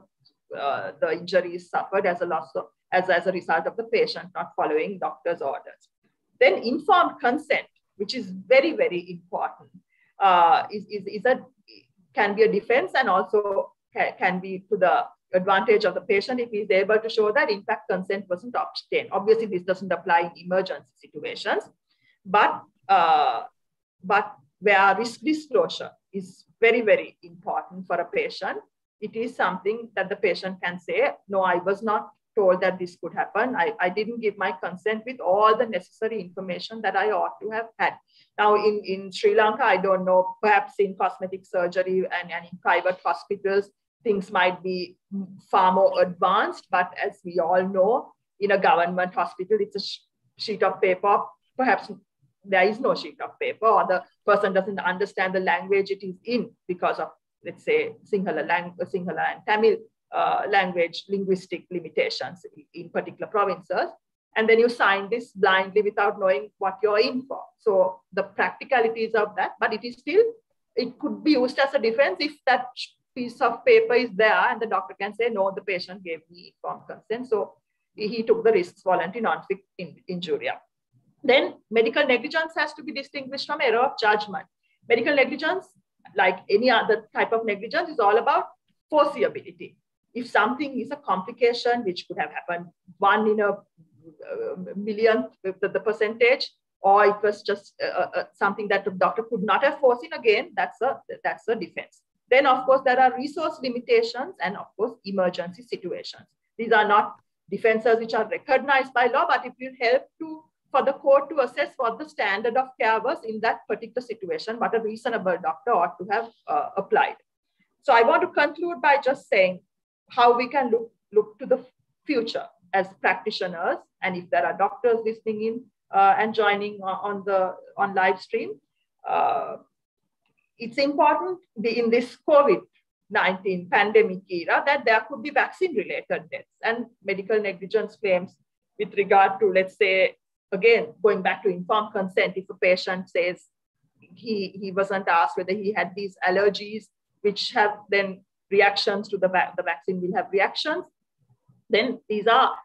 uh, the injury is suffered as a loss of, as, as a result of the patient not following doctor's orders. Then informed consent, which is very, very important, uh, is, is, is a, can be a defense and also can, can be to the advantage of the patient if he is able to show that in fact consent wasn't obtained. Obviously, this doesn't apply in emergency situations, but uh, but where risk disclosure is very, very important for a patient. It is something that the patient can say, no, I was not told that this could happen. I, I didn't give my consent with all the necessary information that I ought to have had. Now, in, in Sri Lanka, I don't know, perhaps in cosmetic surgery and, and in private hospitals, things might be far more advanced. But as we all know, in a government hospital, it's a sheet of paper, perhaps there is no sheet of paper or the person doesn't understand the language it is in because of, let's say, Sinhala, language, Sinhala and Tamil uh, language linguistic limitations in particular provinces. And then you sign this blindly without knowing what you're in for. So the practicalities of that, but it is still, it could be used as a defense if that piece of paper is there and the doctor can say, no, the patient gave me informed consent. So he took the risks volenti non fit in, injuria. Then medical negligence has to be distinguished from error of judgment. Medical negligence, like any other type of negligence, is all about foreseeability. If something is a complication, which could have happened one in a uh, million, the, the percentage, or it was just uh, uh, something that the doctor could not have foreseen, again, that's a, that's a defense. Then, of course, there are resource limitations and, of course, emergency situations. These are not defenses which are recognized by law, but it will help to for the court to assess what the standard of care was in that particular situation, what a reasonable doctor ought to have uh, applied. So I want to conclude by just saying how we can look, look to the future as practitioners. And if there are doctors listening in uh, and joining on the on live stream, uh, it's important in this COVID-19 pandemic era that there could be vaccine-related deaths and medical negligence claims with regard to, let's say, again, going back to informed consent, if a patient says he, he wasn't asked whether he had these allergies, which have then reactions to the, va- the vaccine will have reactions, then these are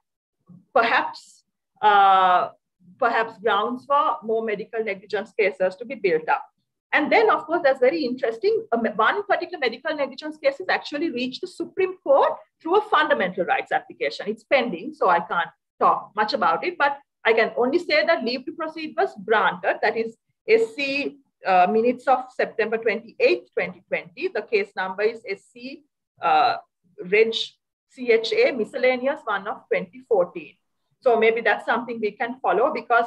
perhaps uh, perhaps grounds for more medical negligence cases to be built up. And then, of course, that's very interesting. one particular medical negligence case has actually reached the Supreme Court through a fundamental rights application. It's pending, so I can't talk much about it. But I can only say that leave to proceed was granted. That is SC uh, minutes of September 28, 2020. The case number is SC uh, Reg CHA miscellaneous one of 2014. So maybe that's something we can follow because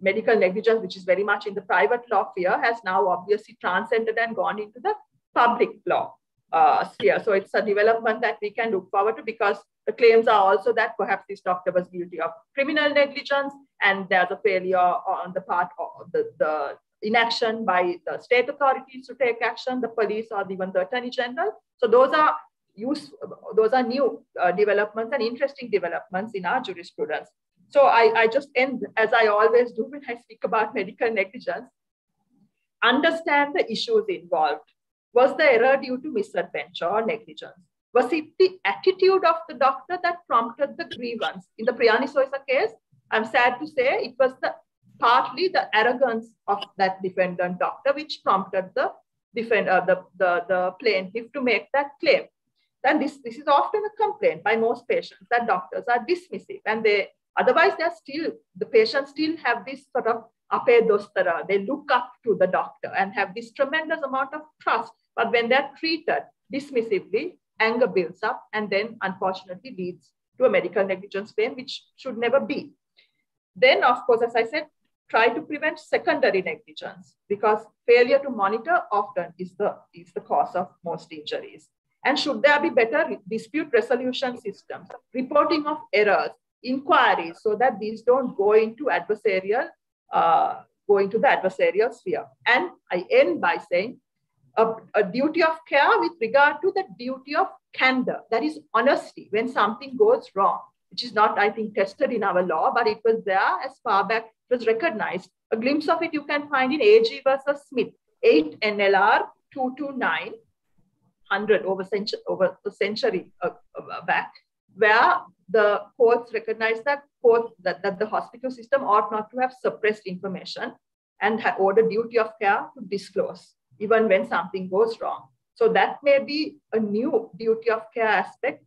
medical negligence, which is very much in the private law sphere, has now obviously transcended and gone into the public law uh, sphere. So it's a development that we can look forward to because claims are also that perhaps this doctor was guilty of criminal negligence and there's a failure on the part of the, the inaction by the state authorities to take action, the police or even the attorney general. So those are use, those are new uh, developments and interesting developments in our jurisprudence. So I, I just end, as I always do when I speak about medical negligence, understand the issues involved. Was the error due to misadventure or negligence? Was it the attitude of the doctor that prompted the grievance? In the Priyani Soysa case, I'm sad to say it was the partly the arrogance of that defendant doctor which prompted the defend, uh, the, the, the plaintiff to make that claim. Then this, this is often a complaint by most patients that doctors are dismissive and they Otherwise, they're still, the patients still have this sort of ape dostara. They look up to the doctor and have this tremendous amount of trust. But when they're treated dismissively, anger builds up and then unfortunately leads to a medical negligence claim, which should never be. Then, of course, as I said, try to prevent secondary negligence because failure to monitor often is the, is the cause of most injuries. And should there be better dispute resolution systems, reporting of errors, inquiries so that these don't go into adversarial, uh, go into the adversarial sphere. And I end by saying a, a, duty of care with regard to the duty of candor, that is honesty when something goes wrong, which is not, I think, tested in our law, but it was there as far back, it was recognized. A glimpse of it you can find in AG versus Smith, 8 NLR 229, 100 over, century, over a century uh, uh, back, where the courts recognize that, court, that, that the hospital system ought not to have suppressed information and had ordered duty of care to disclose, even when something goes wrong. So that may be a new duty of care aspect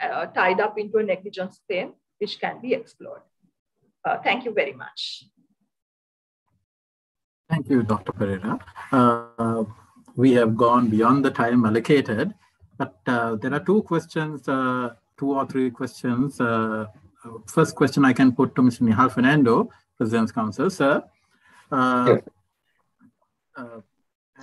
uh, tied up into a negligence claim, which can be explored. Uh, thank you very much. Thank you, Dr. Pereira. Uh, we have gone beyond the time allocated, but uh, there are two questions uh, two or three questions. Uh, first question I can put to Mr. Nihal Fernando, President's Counsel. Sir, uh, uh,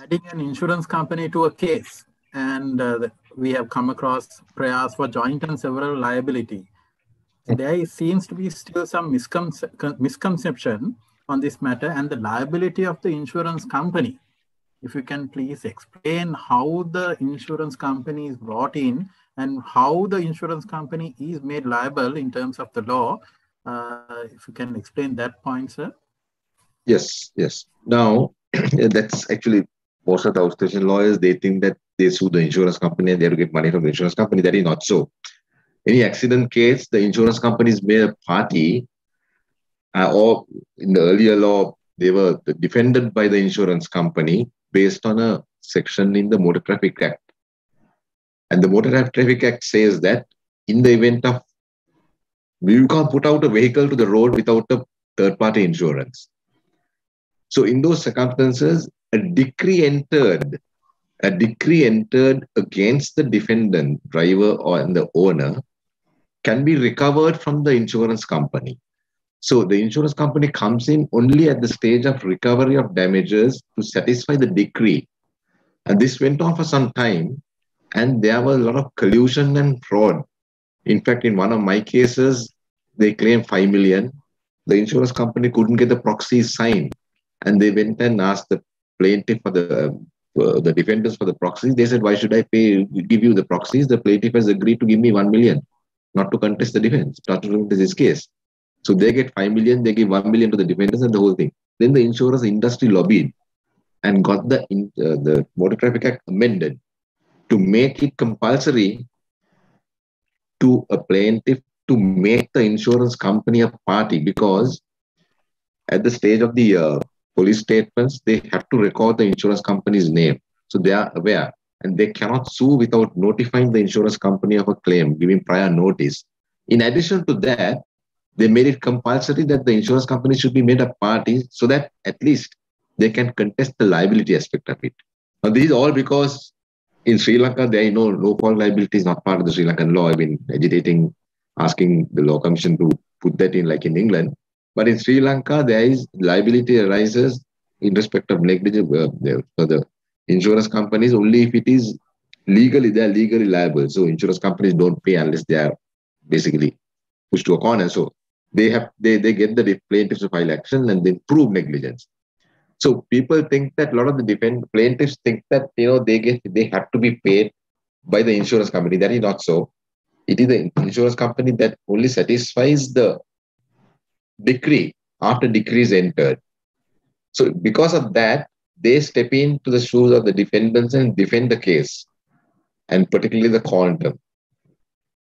adding an insurance company to a case, and uh, we have come across prayers for joint and several liability. There seems to be still some misconce misconception on this matter and the liability of the insurance company. If you can please explain how the insurance company is brought in and how the insurance company is made liable in terms of the law. Uh, if you can explain that point, sir. Yes, yes. Now, [CLEARS THROAT] that's actually most of the outstation lawyers, they think that they sue the insurance company and they have to get money from the insurance company. That is not so. Any accident case, the insurance company is made a party, uh, or in the earlier law, they were defended by the insurance company based on a section in the Motor Traffic Act. And the Motor Traffic Act says that in the event of you can't put out a vehicle to the road without a third party insurance. So in those circumstances, a decree entered, a decree entered against the defendant, driver or the owner can be recovered from the insurance company. So the insurance company comes in only at the stage of recovery of damages to satisfy the decree. And this went on for some time and there was a lot of collusion and fraud. In fact, in one of my cases, they claimed 5 million. The insurance company couldn't get the proxy signed. And they went and asked the plaintiff for the uh, the defendants for the proxies. They said, why should I pay, give you the proxies? The plaintiff has agreed to give me 1 million, not to contest the defense, not to contest this case. So they get 5 million, they give 1 million to the defendants and the whole thing. Then the insurance industry lobbied and got the, uh, the Motor Traffic Act amended to make it compulsory to a plaintiff to make the insurance company a party because at the stage of the uh, police statements, they have to record the insurance company's name. So they are aware and they cannot sue without notifying the insurance company of a claim, giving prior notice. In addition to that, they made it compulsory that the insurance company should be made a party so that at least they can contest the liability aspect of it. Now, this is all because in Sri Lanka, there is no no fault liability is not part of the Sri Lankan law. I've been agitating, asking the law commission to put that in like in England. But in Sri Lanka, there is liability arises in respect of negligence uh, for the insurance companies only if it is legally, they are legally liable. So insurance companies don't pay unless they are basically pushed to a corner. So they have they, they get the plaintiffs to file action and then prove negligence. So people think that a lot of the defend plaintiffs think that you know they get they have to be paid by the insurance company. That is not so. It is the insurance company that only satisfies the decree after decree is entered. So because of that, they step into the shoes of the defendants and defend the case, and particularly the quantum.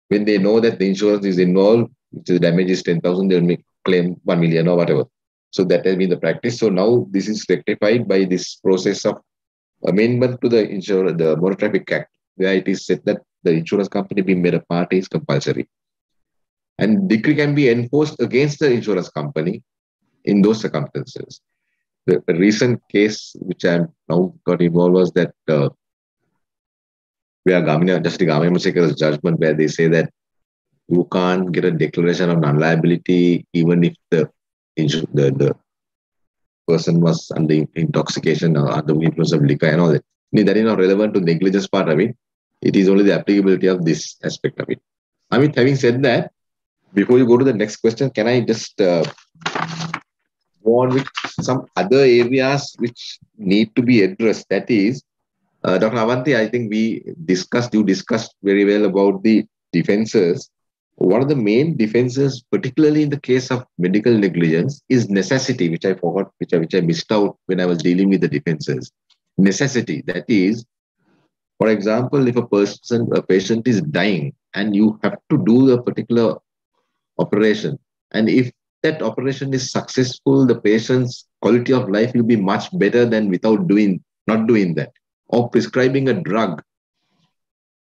When they know that the insurance is involved, which the damage is 10,000, they'll make claim 1 million or whatever. So that has been the practice. So now this is rectified by this process of amendment to the insurance, the Motor Traffic Act, where it is said that the insurance company being made a party is compulsory. And decree can be enforced against the insurance company in those circumstances. The, recent case which I have now got involved was that uh, where Gamini, Justice Gamini judgment where they say that you can't get a declaration of non-liability even if the the, the person was under intoxication or under influence of liquor and all that. That is not relevant to the negligence part of it. It is only the applicability of this aspect of it. I mean, having said that, before you go to the next question, can I just uh, go on with some other areas which need to be addressed? That is, uh, Dr. Avanti, I think we discussed, you discussed very well about the defenses one of the main defenses, particularly in the case of medical negligence, is necessity, which I forgot, which I, which I missed out when I was dealing with the defenses. Necessity, that is, for example, if a person, a patient is dying and you have to do a particular operation, and if that operation is successful, the patient's quality of life will be much better than without doing, not doing that, or prescribing a drug.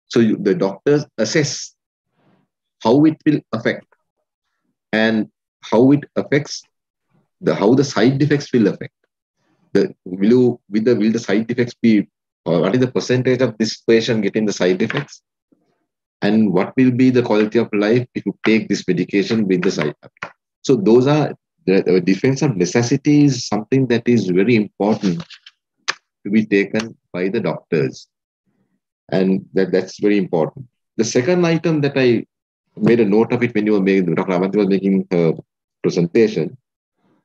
So you, the doctors assess how it will affect and how it affects the how the side effects will affect. The will you will the will the side effects be or what is the percentage of this patient getting the side effects? And what will be the quality of life if you take this medication with the side effect? So those are the, defense of necessity is something that is very important to be taken by the doctors. And that, that's very important. The second item that I made a note of it when you were making, Dr. Avanti was making her presentation,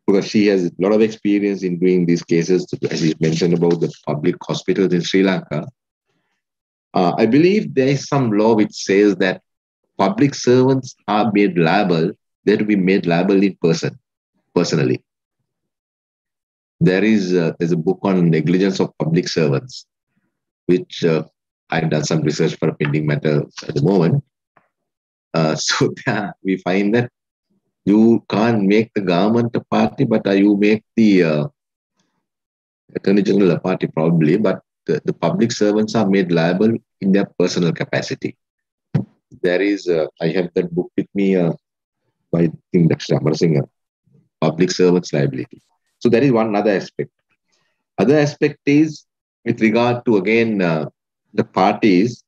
because she has a lot of experience in doing these cases, as you mentioned about the public hospitals in Sri Lanka. Uh, I believe there is some law which says that public servants are made liable, they're to be made liable in person, personally. There is uh, there's a book on negligence of public servants, which uh, I've done some research for a pending matter at the moment. Uh, [LAUGHS] so we find that you can't make the government a party, but uh, you make the attorney general a party probably, but the, the, public servants are made liable in their personal capacity. There is, uh, I have that book with me uh, by Dr. Amar Singh, Public Servants Liability. So that is one other aspect. Other aspect is with regard to, again, uh, the parties,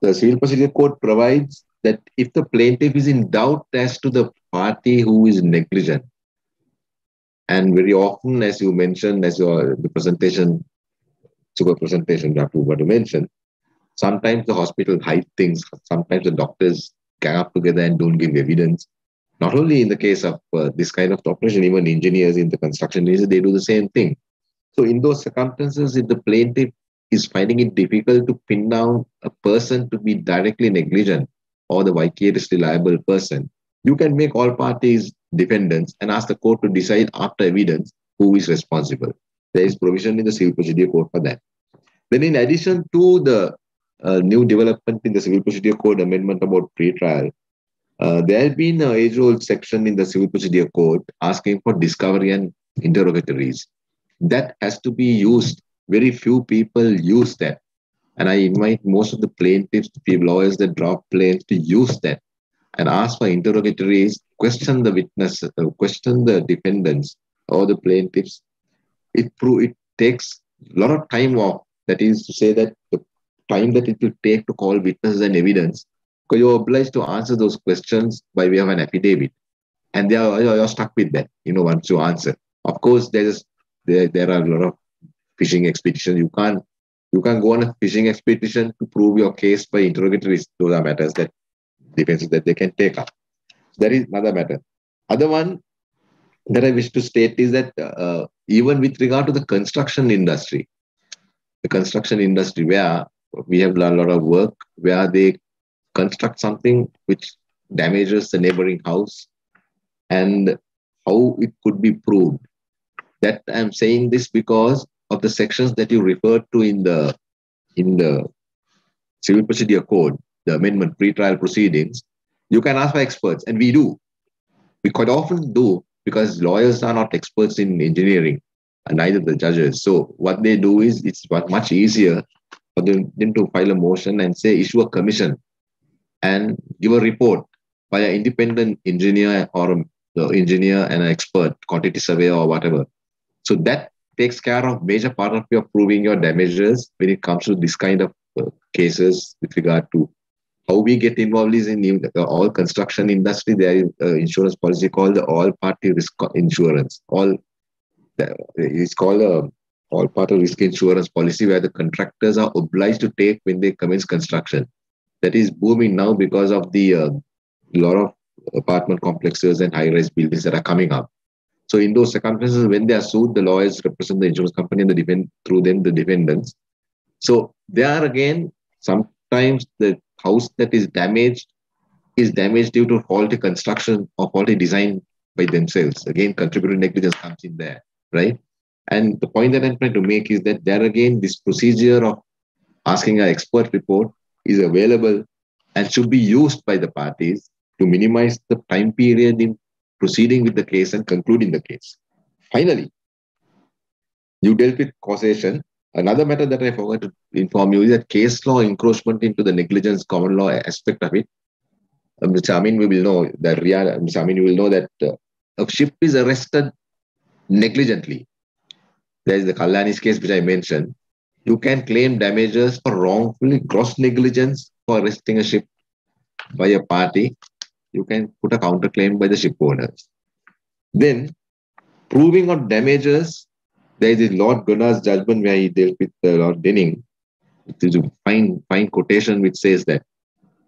the Civil Procedure Code provides that if the plaintiff is in doubt as to the party who is negligent, and very often, as you mentioned, as your the presentation, super presentation, Dr. Uba mentioned, sometimes the hospital hide things, sometimes the doctors gang up together and don't give evidence. Not only in the case of uh, this kind of operation, even engineers in the construction industry, they do the same thing. So in those circumstances, if the plaintiff is finding it difficult to pin down a person to be directly negligent, or the vicariously liable person, you can make all parties defendants and ask the court to decide after evidence who is responsible. There is provision in the Civil Procedure Code for that. Then, in addition to the uh, new development in the Civil Procedure Code amendment about pre-trial, uh, there has been an age-old section in the Civil Procedure Code asking for discovery and interrogatories. That has to be used. Very few people use that. And I invite most of the plaintiffs, people, lawyers that drop plaintiffs to use that. and ask for interrogatories, question the witness, uh, question the defendants or the plaintiffs. It, pro- it takes a lot of time off. That is to say that the time that it will take to call witnesses and evidence, because you're obliged to answer those questions by way of an affidavit. And they are, you're stuck with that, you know, once you answer. Of course, there's there, there are a lot of fishing expeditions. You can't you can go on a fishing expedition to prove your case by interrogatories. Those are matters that defenses that they can take up. That is another matter. Other one that I wish to state is that uh, even with regard to the construction industry, the construction industry where we have done a lot of work where they construct something which damages the neighboring house and how it could be proved. That I'm saying this because of the sections that you referred to in the in the civil procedure code, the amendment pre-trial proceedings, you can ask for experts, and we do. We quite often do because lawyers are not experts in engineering, and neither the judges. So what they do is it's much easier for them, them to file a motion and say issue a commission and give a report by an independent engineer or the engineer and an expert, quantity surveyor or whatever. So that takes care of major part of your proving your damages when it comes to this kind of uh, cases with regard to how we get involved is in all construction industry. There is an insurance policy called the all party risk insurance. All it's called a all party risk insurance policy where the contractors are obliged to take when they commence construction. That is booming now because of the uh, lot of apartment complexes and high-rise buildings that are coming up. So in those circumstances, when they are sued, the lawyers represent the insurance company and the defend through them the defendants. So there again, sometimes the house that is damaged is damaged due to faulty construction or faulty design by themselves. Again, contributory negligence comes in there, right? And the point that I'm trying to make is that there again, this procedure of asking an expert report is available and should be used by the parties to minimize the time period in proceeding with the case and concluding the case. Finally, you dealt with causation. Another matter that I forgot to inform you is that case law encroachment into the negligence common law aspect of it. Mr. Amin, we will know that Ria, Mr. Amin, you will know that uh, a ship is arrested negligently. There is the Kalani's case, which I mentioned. You can claim damages for wrongfully gross negligence for arresting a ship by a party you can put a counterclaim by the ship owners. Then, proving of damages, there is a Lord Gunnar's judgment where he dealt with uh, Lord Denning. It is a fine, fine quotation which says that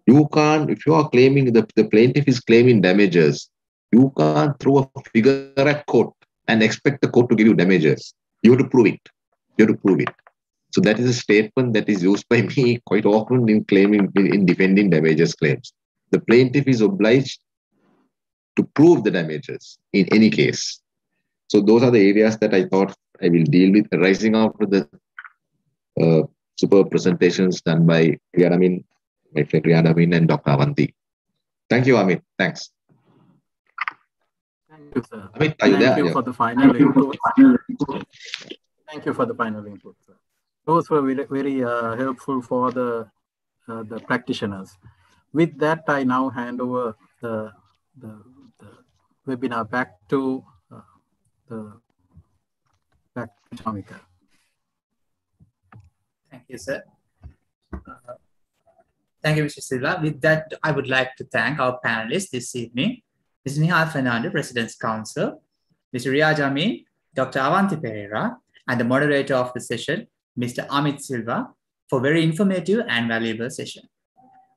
you can't, if you are claiming, the, the plaintiff is claiming damages, you can't throw a figure at court and expect the court to give you damages. You have to prove it. You have to prove it. So that is a statement that is used by [LAUGHS] me quite often in claiming, in, in defending damages claims the plaintiff is obliged to prove the damages in any case. So those are the areas that I thought I will deal with arising out of the uh, superb presentations done by Riyadamin, my friend Riyadamin and Dr. Avanti. Thank you, Amit. Thanks. Thank you, sir. Amit, are you Thank there? you yeah. for the final input. Thank you for the final input, sir. Those were very, very uh, helpful for the, uh, the practitioners. With that, I now hand over the, the, the webinar back to uh, the back to Shamika. Thank you, sir. Uh, thank you, Mr. Silva. With that, I would like to thank our panelists this evening, Ms. Nihal Fernando, President's Counsel, Mr. Riyaj Amin, Dr. Avanti Pereira, and the moderator of the session, Mr. Amit Silva, for very informative and valuable session.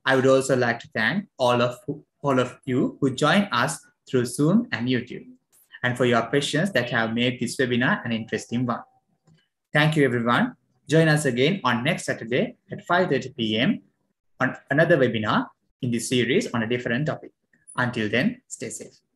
I would also like to thank all of, all of you who joined us through Zoom and YouTube, and for your questions that have made this webinar an interesting one. Thank you, everyone. Join us again on next Saturday at 5.30 p.m. on another webinar in this series on a different topic. Until then, stay safe.